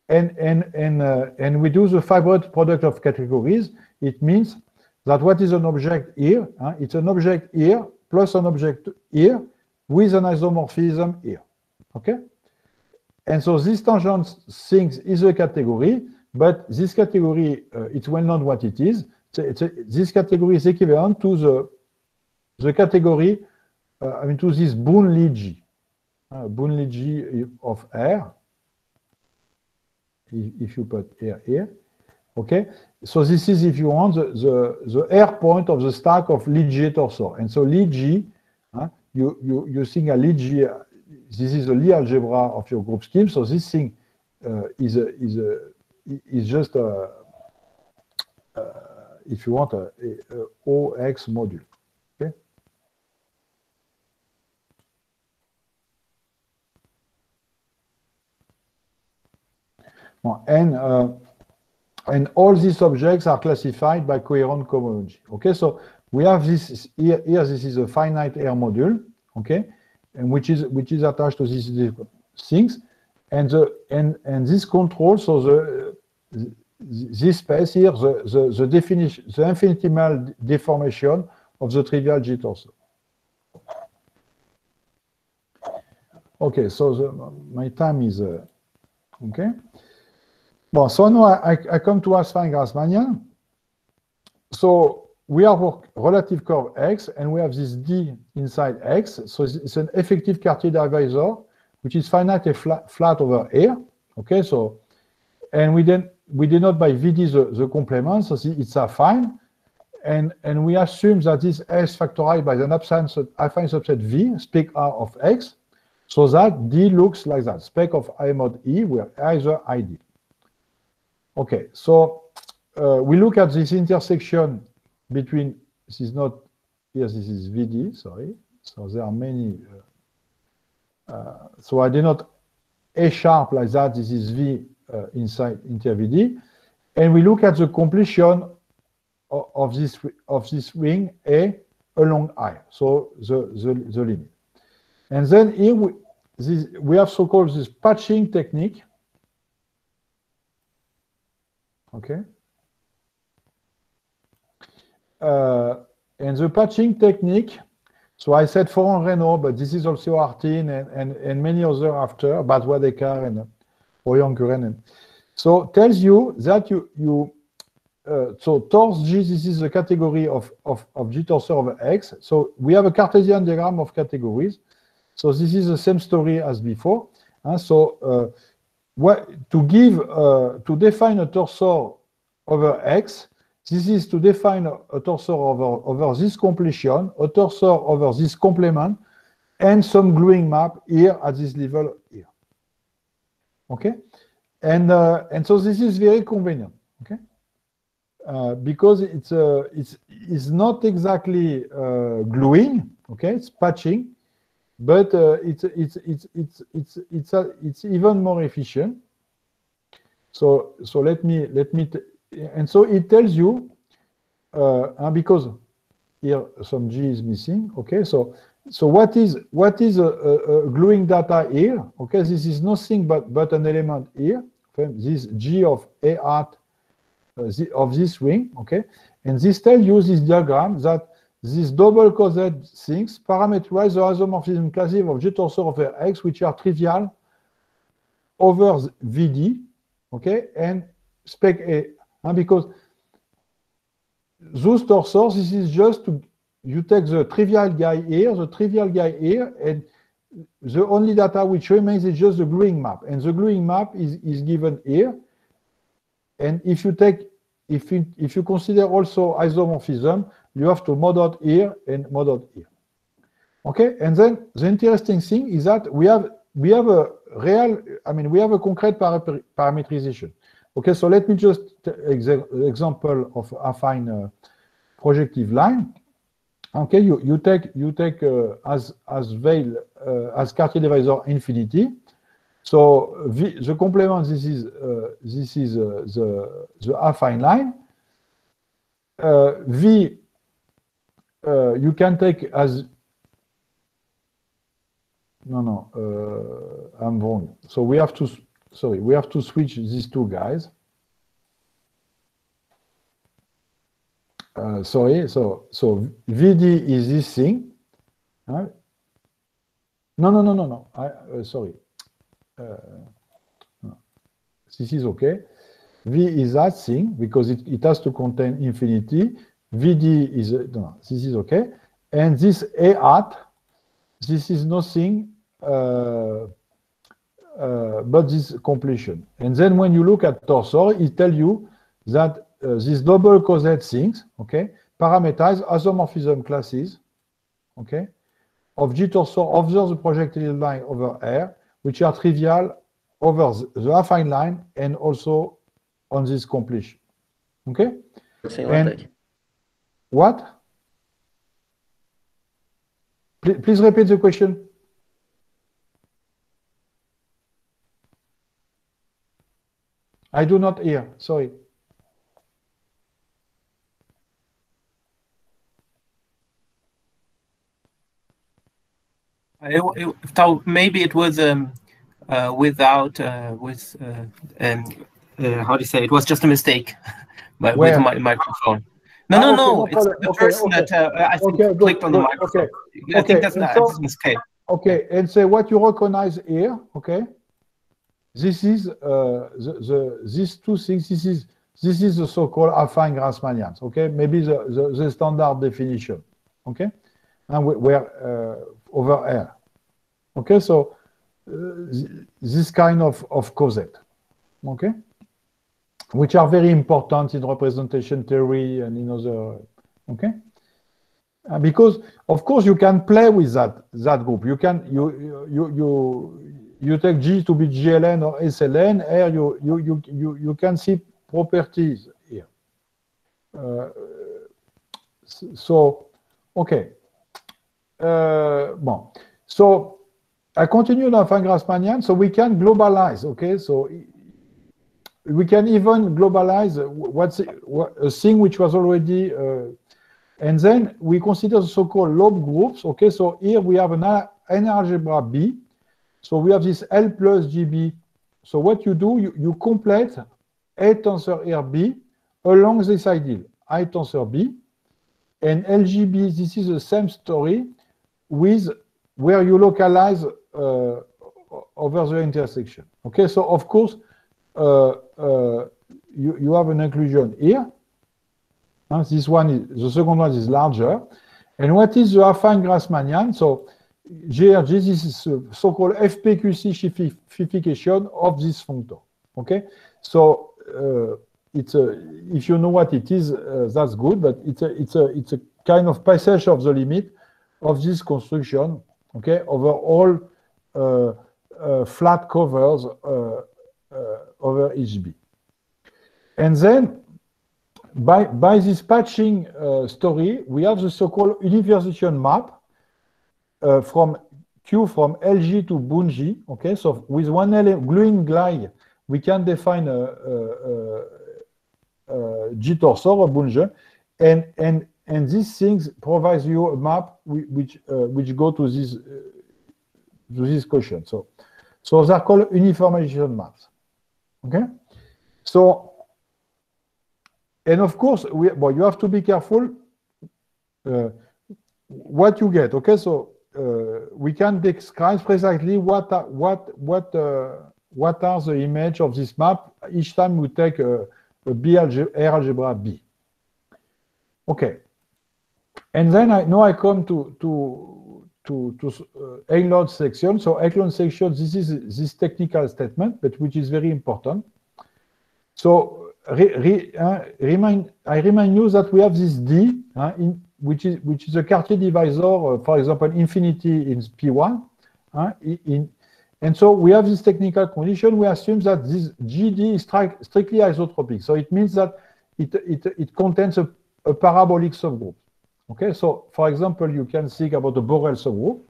and and and uh, and we do the fiber product of categories. It means that what is an object here? Huh? It's an object here plus an object here with an isomorphism here. Okay, and so this tangent things is a category, but this category uh, it's well known what it is. It's a, this category is equivalent to the the category, uh, I mean, to this Bunli G, uh, Bunli G of R. if, you put here, here. Okay, so this is, if you want, the, the, the air point of the stack of lead G torsor. And so G, huh, you, you, you think a lead G, this is the Lie algebra of your group scheme. So this thing uh, is, a, is, a, is just a, uh, if you want, a, a OX module. Okay. Well, and uh, and all these objects are classified by coherent cohomology. Okay, so we have this here, here. This is a finite air module. Okay, and which is which is attached to these things, and the and and this control. So the this space here, the the, the definition, the infinitesimal deformation of the trivial G torso. Okay, so the, my time is uh, okay. Well, so now I, I come to affine Grassmannian. So we have a relative curve X, and we have this D inside X. So it's an effective Cartier divisor, which is finite flat, flat over here. Okay, so and we then we denote by VD the, the complement, so it's affine. And, and we assume that this S factorized by the affine, affine subset V, spec R of X, so that D looks like that, spec of I mod E, where I is the ID. Okay, so uh, we look at this intersection between, this is not, yes, this is VD, sorry. So there are many, uh, uh, so I did not A sharp like that, this is V uh, inside inter VD. And we look at the completion of, of this of this ring A along I, so the, the, the limit. And then here we, this, we have so-called this patching technique, Okay. Uh, and the patching technique, so I said for Renault, but this is also Artin and, and, and many other after, Bhatwadekar and Ojanguren. So tells you that you, you uh, so tors G, this is the category of, of, of G torsor over X. So we have a Cartesian diagram of categories. So this is the same story as before. Uh, so uh, what, to give, uh, to define a torsor over X, this is to define a, torsor over, over this completion, a torsor over this complement, and some gluing map here at this level here. Okay? And, uh, and so this is very convenient. Okay? Uh, because it's, uh, it's, it's not exactly uh, gluing, okay? It's patching, but uh, it's it's it's it's it's it's uh, it's even more efficient. So so let me let me and so it tells you uh, because here some G is missing. Okay, so so what is what is a, a, a, gluing data here? Okay, this is nothing but but an element here. Okay? This G of A art uh, of this ring. Okay, and this tells you this diagram that these double cosed things parameterize the isomorphism classic of G torsor over X, which are trivial over VD, okay, and spec A. And because those torsors, this is just to, you take the trivial guy here, the trivial guy here, and the only data which remains is just the gluing map. And the gluing map is, is given here. And if you take, if you, if you consider also isomorphism, you have to mod out here and mod out here. Okay, and then the interesting thing is that we have we have a real, I mean, we have a concrete parametrization. Okay, so let me just exa example of affine uh, projective line. Okay, you, you take you take uh, as as veil uh, as Cartier divisor infinity. So v, the complement this is uh, this is uh, the the affine line. Uh, v uh, you can take as no no uh, I'm wrong. So we have to sorry we have to switch these two guys. Uh, sorry, so so VD is this thing. No no no no no. I uh, sorry. Uh, no. This is okay. V is that thing because it, it has to contain infinity. VD is, no, this is okay. And this A at, this is nothing uh, uh, but this completion. And then when you look at Torsor, it tell you that uh, these double coset things, okay, parameterize isomorphism classes, okay, of G torsor over the projectile line over R, which are trivial over the affine line and also on this completion. Okay? And what? Please, repeat the question. I do not hear, sorry. It, it, maybe it was um, uh, without uh, with uh, um, uh, how do you say it was just a mistake but with my microphone. No, no, ah, no. Okay, it's the okay, person okay. that uh, I think clicked good, on the microphone. I think that's, not, so, a mistake. Okay, and say what you recognize here. Okay, this is uh, the, the these two things. This is this is the so-called affine Grassmannians. Okay, maybe the, the, the standard definition. Okay, and where uh, over here. Okay, so uh, this kind of, of coset, okay, which are very important in representation theory and in other, okay. Uh, because of course you can play with that that group. You can you you you you take G to be GLN or SLN. Here you you you you you can see properties here. Uh, so okay. Uh, bon. So I continue on Van Grassmannian. So we can globalize, okay? So we can even globalize what's a thing which was already, uh, and then we consider the so-called loop groups, okay? So here we have an, an algebra B. So we have this L plus GB. So what you do, you, you complete A tensor RB along this ideal, I tensor B. And LGB, this is the same story with where you localize uh, over the intersection. Okay, so of course, you, you have an inclusion here. Uh, this one is, the second one is larger. And what is the affine Grassmannian? So GRG, this is so-called FPQC sheafification of this functor. Okay, so uh, it's a, if you know what it is, uh, that's good, but it's a, it's a, it's a kind of passage of the limit of this construction, okay, over all uh, uh, flat covers uh, Uh, over HB. And then by, by this patching uh, story, we have the so-called universation map uh, from Q from LG to Bun G. Okay, so with one gluing glide, we can define a, a, a, a G torsor or Bun G, and and and these things provides you a map which uh, which go to this to this quotient. So, so they're called uniformization maps. Okay, so and of course, we, well, you have to be careful uh, what you get. Okay, so uh, we can describe precisely what are, what what uh, what are the image of this map each time we take a, a B algebra, R algebra B. Okay, and then I now I come to to to, to uh, Eglon section. So Eglon section, this is this technical statement, but which is very important. So re, re, uh, remind, I remind you that we have this D, uh, in, which is which is a Cartier divisor, uh, for example, infinity in P1. Uh, in, and so we have this technical condition. We assume that this GD is strictly isotropic. So it means that it, it, it contains a, a parabolic subgroup. Okay, so for example, you can think about the Borel subgroup.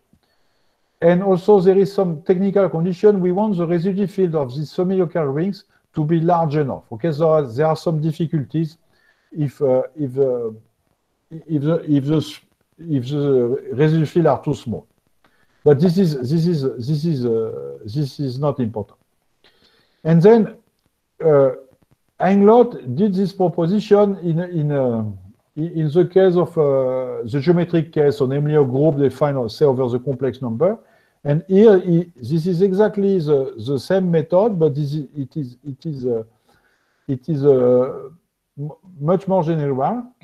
And also there is some technical condition. We want the residue field of these semi-local rings to be large enough. Okay, so there are some difficulties if uh, if uh, if the if the if the residue field are too small. But this is this is this is uh, this is not important. And then uh, Heinloth did this proposition in in a, in the case of uh, the geometric case, so namely a group defined, say, over the complex number, and here this is exactly the, the same method, but this is, it is it is it is uh, much more general.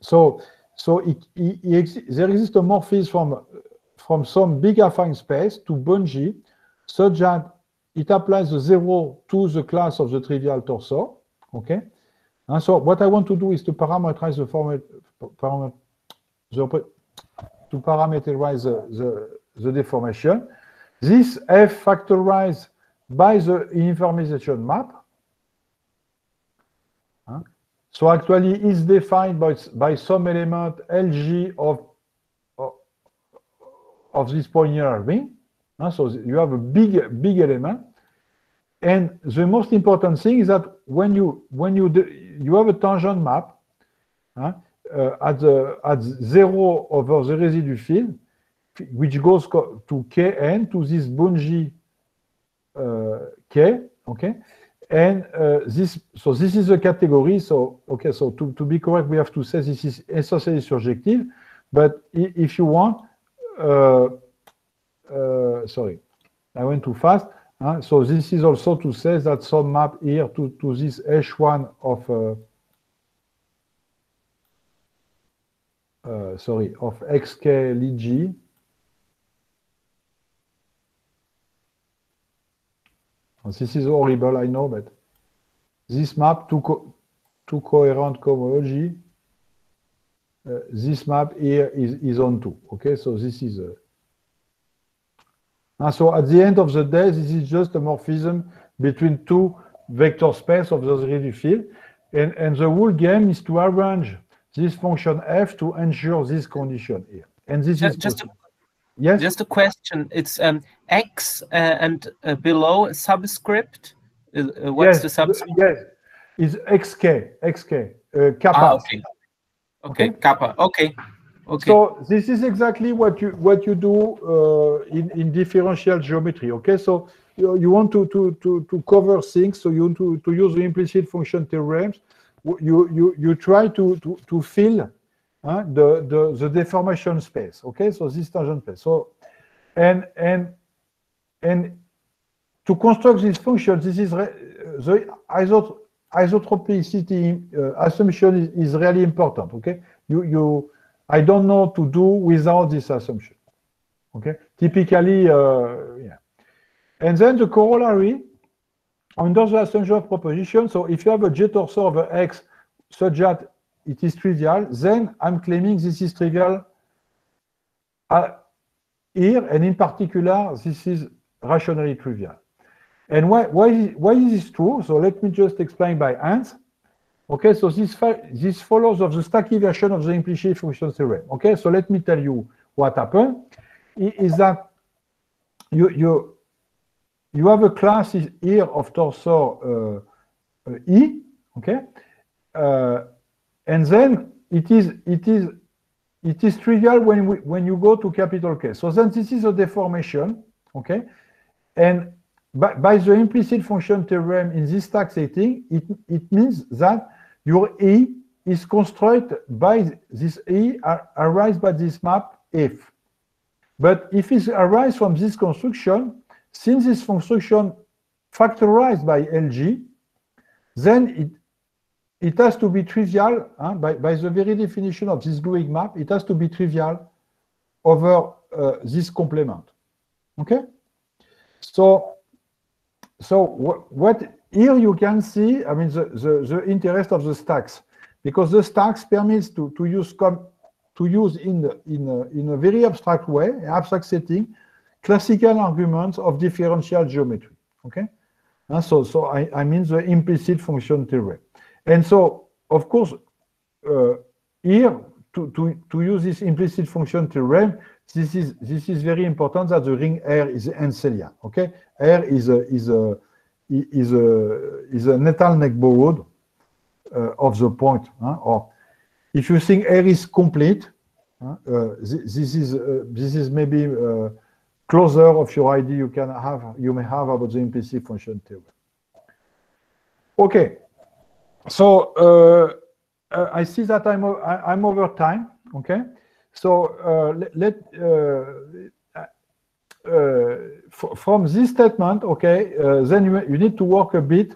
So so it, it, it, there exists a morphism from from some big affine space to Bun G, such that it applies the zero to the class of the trivial torsor. Okay. And so what I want to do is to parameterize the format, the, to parameterize the, the, the deformation. This f factorized by the uniformization map. So actually is defined by, by some element LG of, of, of this polynomial ring. So you have a big, big element. And the most important thing is that when you when you do, you have a tangent map uh, at the at zero over the residue field, which goes to kn to this Bun G uh, k, okay, and uh, this so this is a category. So okay, so to, to be correct, we have to say this is essentially surjective, but if you want, uh, uh, sorry, I went too fast. Uh, so this is also to say that some map here to, to this H1 of, uh, uh, sorry, of xk G. This is horrible, I know, but this map to, co to coherent cohomology, uh, this map here is, is on two. Okay, so this is a and so at the end of the day, this is just a morphism between two vector space of the residue field. And, and the whole game is to arrange this function f to ensure this condition here. And this just, is just a, yes. Just a question. It's um, x uh, and uh, below a subscript. Uh, uh what's yes, the subscript? Yes, is xk xk uh, kappa. Ah, okay. okay, kappa. Okay. Okay. So this is exactly what you what you do uh, in in differential geometry. Okay, so you, you want to to to to cover things. So you want to to use the implicit function theorems. You you you try to to to fill uh, the the the deformation space. Okay, so this tangent space. So and and and to construct this function, this is the isot isotropicity uh, assumption is, is really important. Okay, you you I don't know to do without this assumption. Okay, typically, uh, yeah. And then the corollary under the assumption of proposition. So if you have a G torsor over X such that it is trivial, then I'm claiming this is trivial uh, here, and in particular, this is rationally trivial. And why, why, why is this true? So let me just explain by hands. Okay, so this, this follows of the Stacky version of the implicit function theorem. Okay, so let me tell you what happened. Is that you you you have a class here of torsor uh, E, okay, uh, and then it is it is it is trivial when we when you go to capital K. So then this is a deformation, okay, and by, by the implicit function theorem in this stack setting, it it means that your E is constructed by this E arise by this map if. But if it arises from this construction, since this construction factorized by LG, then it it has to be trivial huh? by, by the very definition of this gluing map. It has to be trivial over uh, this complement. Okay. So so what, what here you can see, I mean, the, the, the interest of the stacks, because the stacks permits to, to use com to use in, in, a, in a very abstract way, abstract setting, classical arguments of differential geometry. Okay? And so so I, I mean the implicit function theorem. And so, of course, uh, here, to, to, to use this implicit function theorem, this is this is very important that the ring R is Henselian. Okay, R is a is a is a is a étale neighborhood uh, of the point. Huh? Or if you think R is complete, uh, this, this, is uh, this is maybe uh, closer of your idea you can have you may have about the implicit function theorem. Okay, so uh, I see that I'm I'm over time. Okay. So let, uh, uh, from this statement, okay, uh, then you, you need to work a bit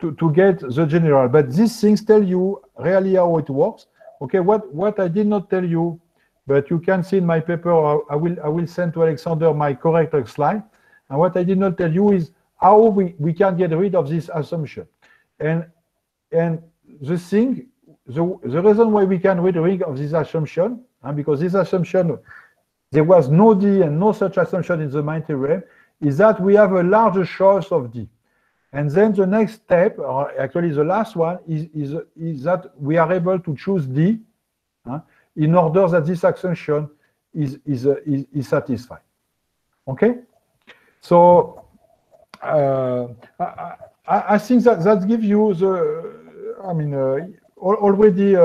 to, to get the general. But these things tell you really how it works. Okay, what, what I did not tell you, but you can see in my paper, I will, I will send to Alexander my correct slide. And what I did not tell you is how we, we can get rid of this assumption. And, and the thing, the, the reason why we can get rid of this assumption, and because this assumption, there was no D and no such assumption in the main theorem, is that we have a larger choice of D. And then the next step, or actually the last one, is, is, is that we are able to choose D uh, in order that this assumption is, is, uh, is, is satisfied. Okay? So uh, I, I, think that that gives you the, I mean, uh, already uh,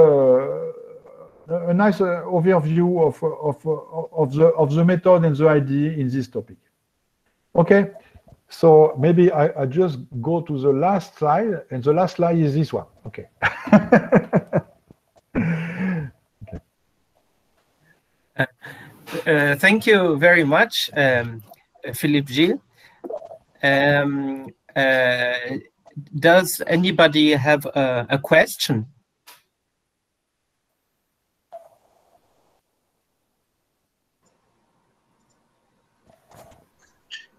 a nice overview of, of, of, the, of the method and the idea in this topic. Okay, so maybe I, I just go to the last slide, and the last slide is this one. Okay. okay. Uh, uh, thank you very much, um, Philippe Gille. Um, uh, does anybody have a, a question?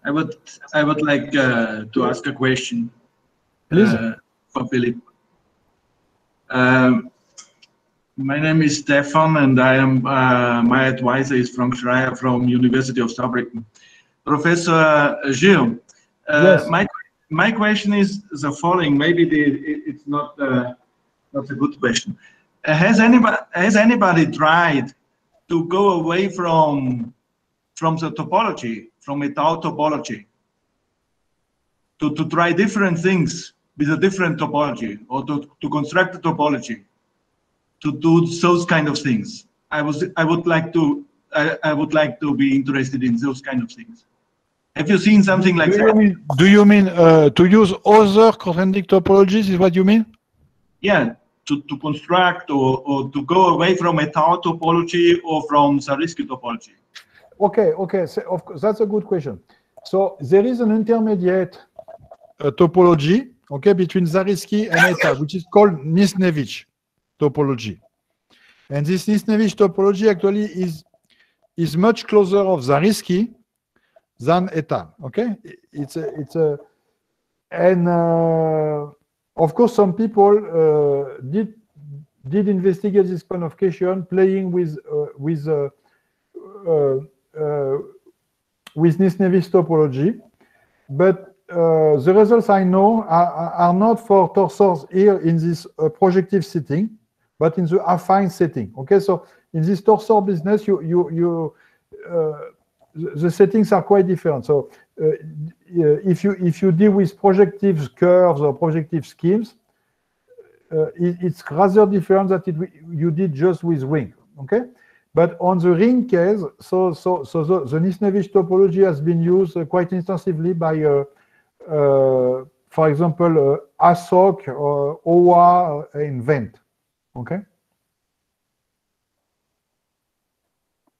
I would I would like uh, to ask a question Please. Uh, for Philip. Um, my name is Stefan, and I am uh, my advisor is Frank Schreyer from University of Saarbrücken. Professor Gille, uh, yes. my my question is the following. Maybe the, it, it's not uh, not a good question. Uh, has anybody has anybody tried to go away from from the topology from Étale topology to, to try different things with a different topology or to, to construct a topology to do those kind of things. I was I would like to I, I would like to be interested in those kind of things. Have you seen something like do that? You mean, do you mean uh, to use other concentric topologies? Is what you mean? Yeah, to, to construct or, or to go away from Étale topology or from Zariski topology. Okay, okay. So of course, that's a good question. So there is an intermediate uh, topology, okay, between Zariski and Étale, which is called Nisnevich topology. And this Nisnevich topology actually is is much closer of Zariski than Étale. Okay, it's a it's a and uh, of course some people uh, did did investigate this kind of question, playing with uh, with uh, uh, with Nisnevich topology, but uh, the results I know are, are, not for torsors here in this uh, projective setting, but in the affine setting. Okay, so in this torsor business, you you you uh, the settings are quite different. So uh, if you if you deal with projective curves or projective schemes, uh, it, it's rather different that it, you did just with ring. Okay, but on the ring case, so so so the, the Nisnevich topology has been used uh, quite intensively by, uh, uh, for example, uh, Asok or Hoyois and Wendt. Okay.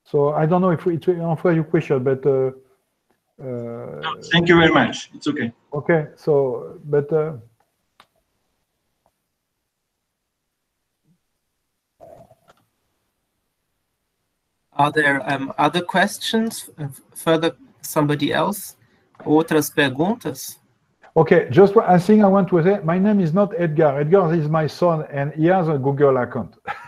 So I don't know if it will answer your question, but. Uh, uh, thank you very much. It's okay. Okay. So, but. Are there um, other questions? Uh, further, somebody else? Outras perguntas? Okay, just one thing I want to say. My name is not Edgar. Edgar is my son, and he has a Google account.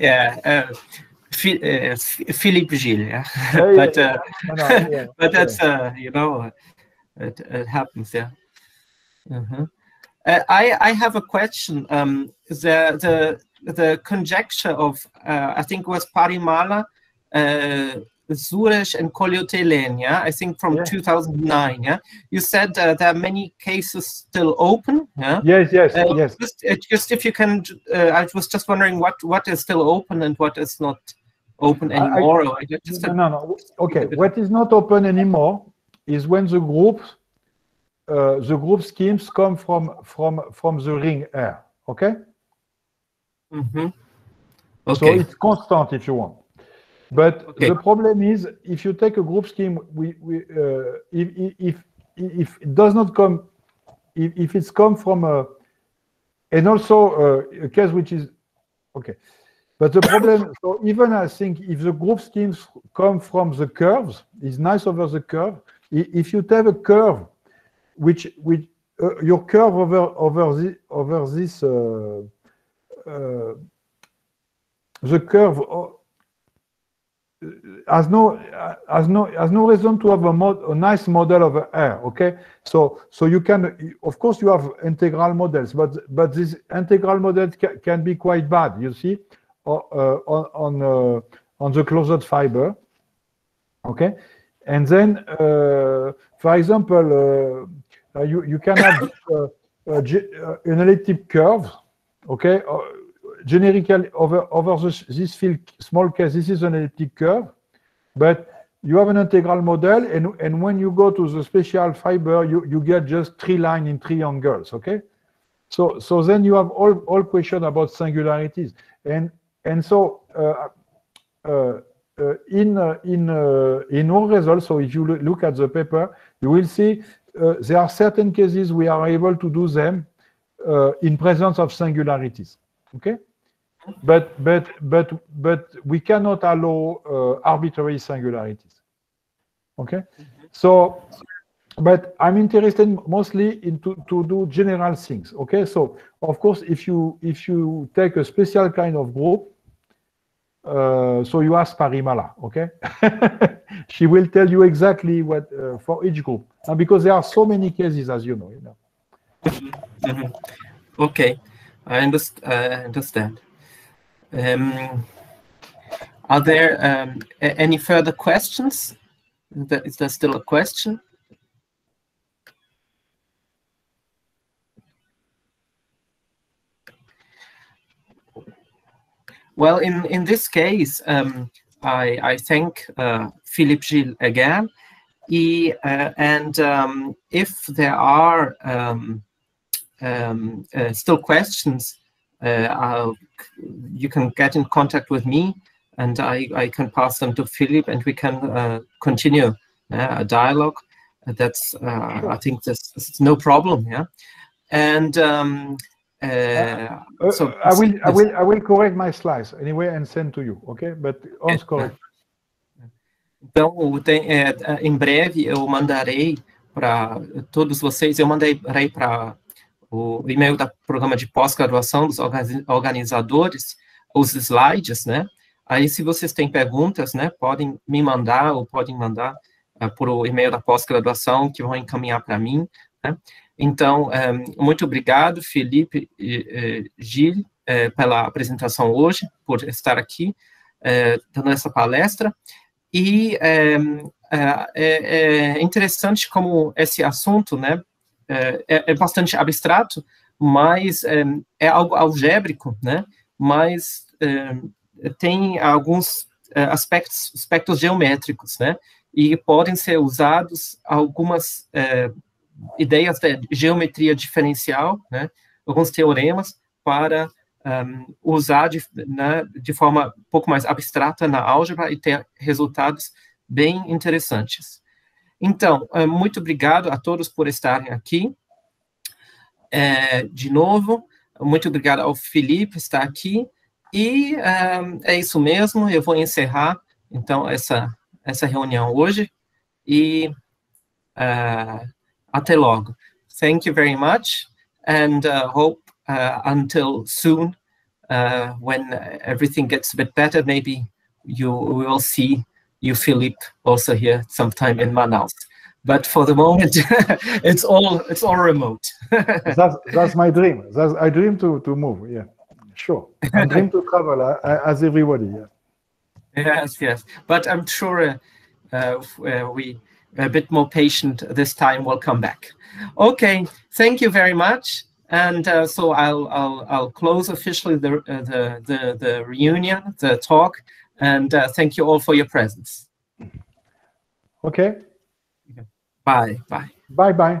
yeah, uh, uh, Philippe Gille. Yeah, yeah but uh, no, no, yeah. but that's uh, you know, it, it happens. Yeah. Uh -huh. I I have a question. Um, the the the conjecture of, uh, I think it was Parimala, uh, Suresh and Colliot-Thélène, yeah, I think from yeah. 2009, yeah. You said uh, there are many cases still open, yeah. Yes, yes, uh, yes. Just, uh, just if you can, uh, I was just wondering what what is still open and what is not open anymore. I, I just, no, no, no. Okay, what is not open anymore is when the group, uh, the group schemes come from from from the ring R. Okay. Mm -hmm. okay. So it's constant if you want. But okay. the problem is if you take a group scheme, we, we uh, if, if if it does not come, if, if it's come from a, and also uh, a case which is okay. But the problem, so even I think if the group schemes come from the curves, it's nice over the curve. If you have a curve, which which uh, your curve over over the over this uh, the curve uh, has no has no has no reason to have a, mod, a nice model of air Okay, so so you can of course you have integral models, but but this integral model ca can be quite bad. You see, uh, on on uh, on the closed fiber. Okay, and then uh, for example, you you can have an elliptic curve. Okay generically over, over this, this field, small case, this is an elliptic curve, but you have an integral model, and, and when you go to the special fiber, you, you get just three lines in three angles, okay? So, so then you have all, all question about singularities. And, and so uh, uh, uh, in, uh, in, uh, in our results, so if you look at the paper, you will see uh, there are certain cases we are able to do them in presence of singularities, okay? but but but but we cannot allow uh, arbitrary singularities okay so but i'm interested mostly into to do general things okay so of course if you if you take a special kind of group uh, so you ask Parimala, okay? she will tell you exactly what uh, for each group, and because there are so many cases, as you know. You know. Mm -hmm. Okay, I uh, understand. Um, are there um, any further questions? Is there still a question? Well, in, in this case, um, I, I thank uh, Philippe Gille again. He, uh, and um, if there are um, um uh, still questions, uh, you can get in contact with me and I, I can pass them to Philip and we can uh, continue uh, a dialogue. That's, uh, I think this, is no problem, yeah? And um, uh, so I will, I will, I will correct my slides anyway and send to you, okay? But on correct. Então, tem, é, em breve eu mandarei para todos vocês, eu mandei para o e-mail da programa de pós-graduação dos organizadores, os slides, né? Aí, se vocês têm perguntas, né, podem me mandar ou podem mandar uh, por o e-mail da pós-graduação que vão encaminhar para mim, né? Então, um, eh, muito obrigado, Felipe e Gil, eh, pela apresentação hoje, por estar aqui dando essa palestra. E é, é interessante como esse assunto, né, é, é, bastante abstrato, mas é, é, algo algébrico, né? Mas é, tem alguns é, aspectos, aspectos geométricos, né? E podem ser usados algumas é, ideias de geometria diferencial, né? Alguns teoremas para um, usar de, né, de forma um pouco mais abstrata na álgebra e ter resultados bem interessantes. Então, é, muito obrigado a todos por estarem aqui. É, de novo, muito obrigado ao Felipe estar aqui. E é, é isso mesmo, eu vou encerrar, então, essa, essa reunião hoje. E uh, até logo. Thank you very much, and uh, hope uh, until soon, uh, when everything gets a bit better, maybe you will see you, Philip, also here sometime in Manaus. But for the moment, it's all it's all remote. that's that's my dream. That's I dream to to move. Yeah, sure. I dream to travel uh, as everybody. Yeah. Yes, yes. But I'm sure uh, uh, we a bit more patient this time. We'll come back. Okay. Thank you very much. And uh, so I'll, I'll, I'll close officially the, uh, the, the, the, reunion, the talk, and uh, thank you all for your presence. Okay. Bye. Bye. Bye. Bye.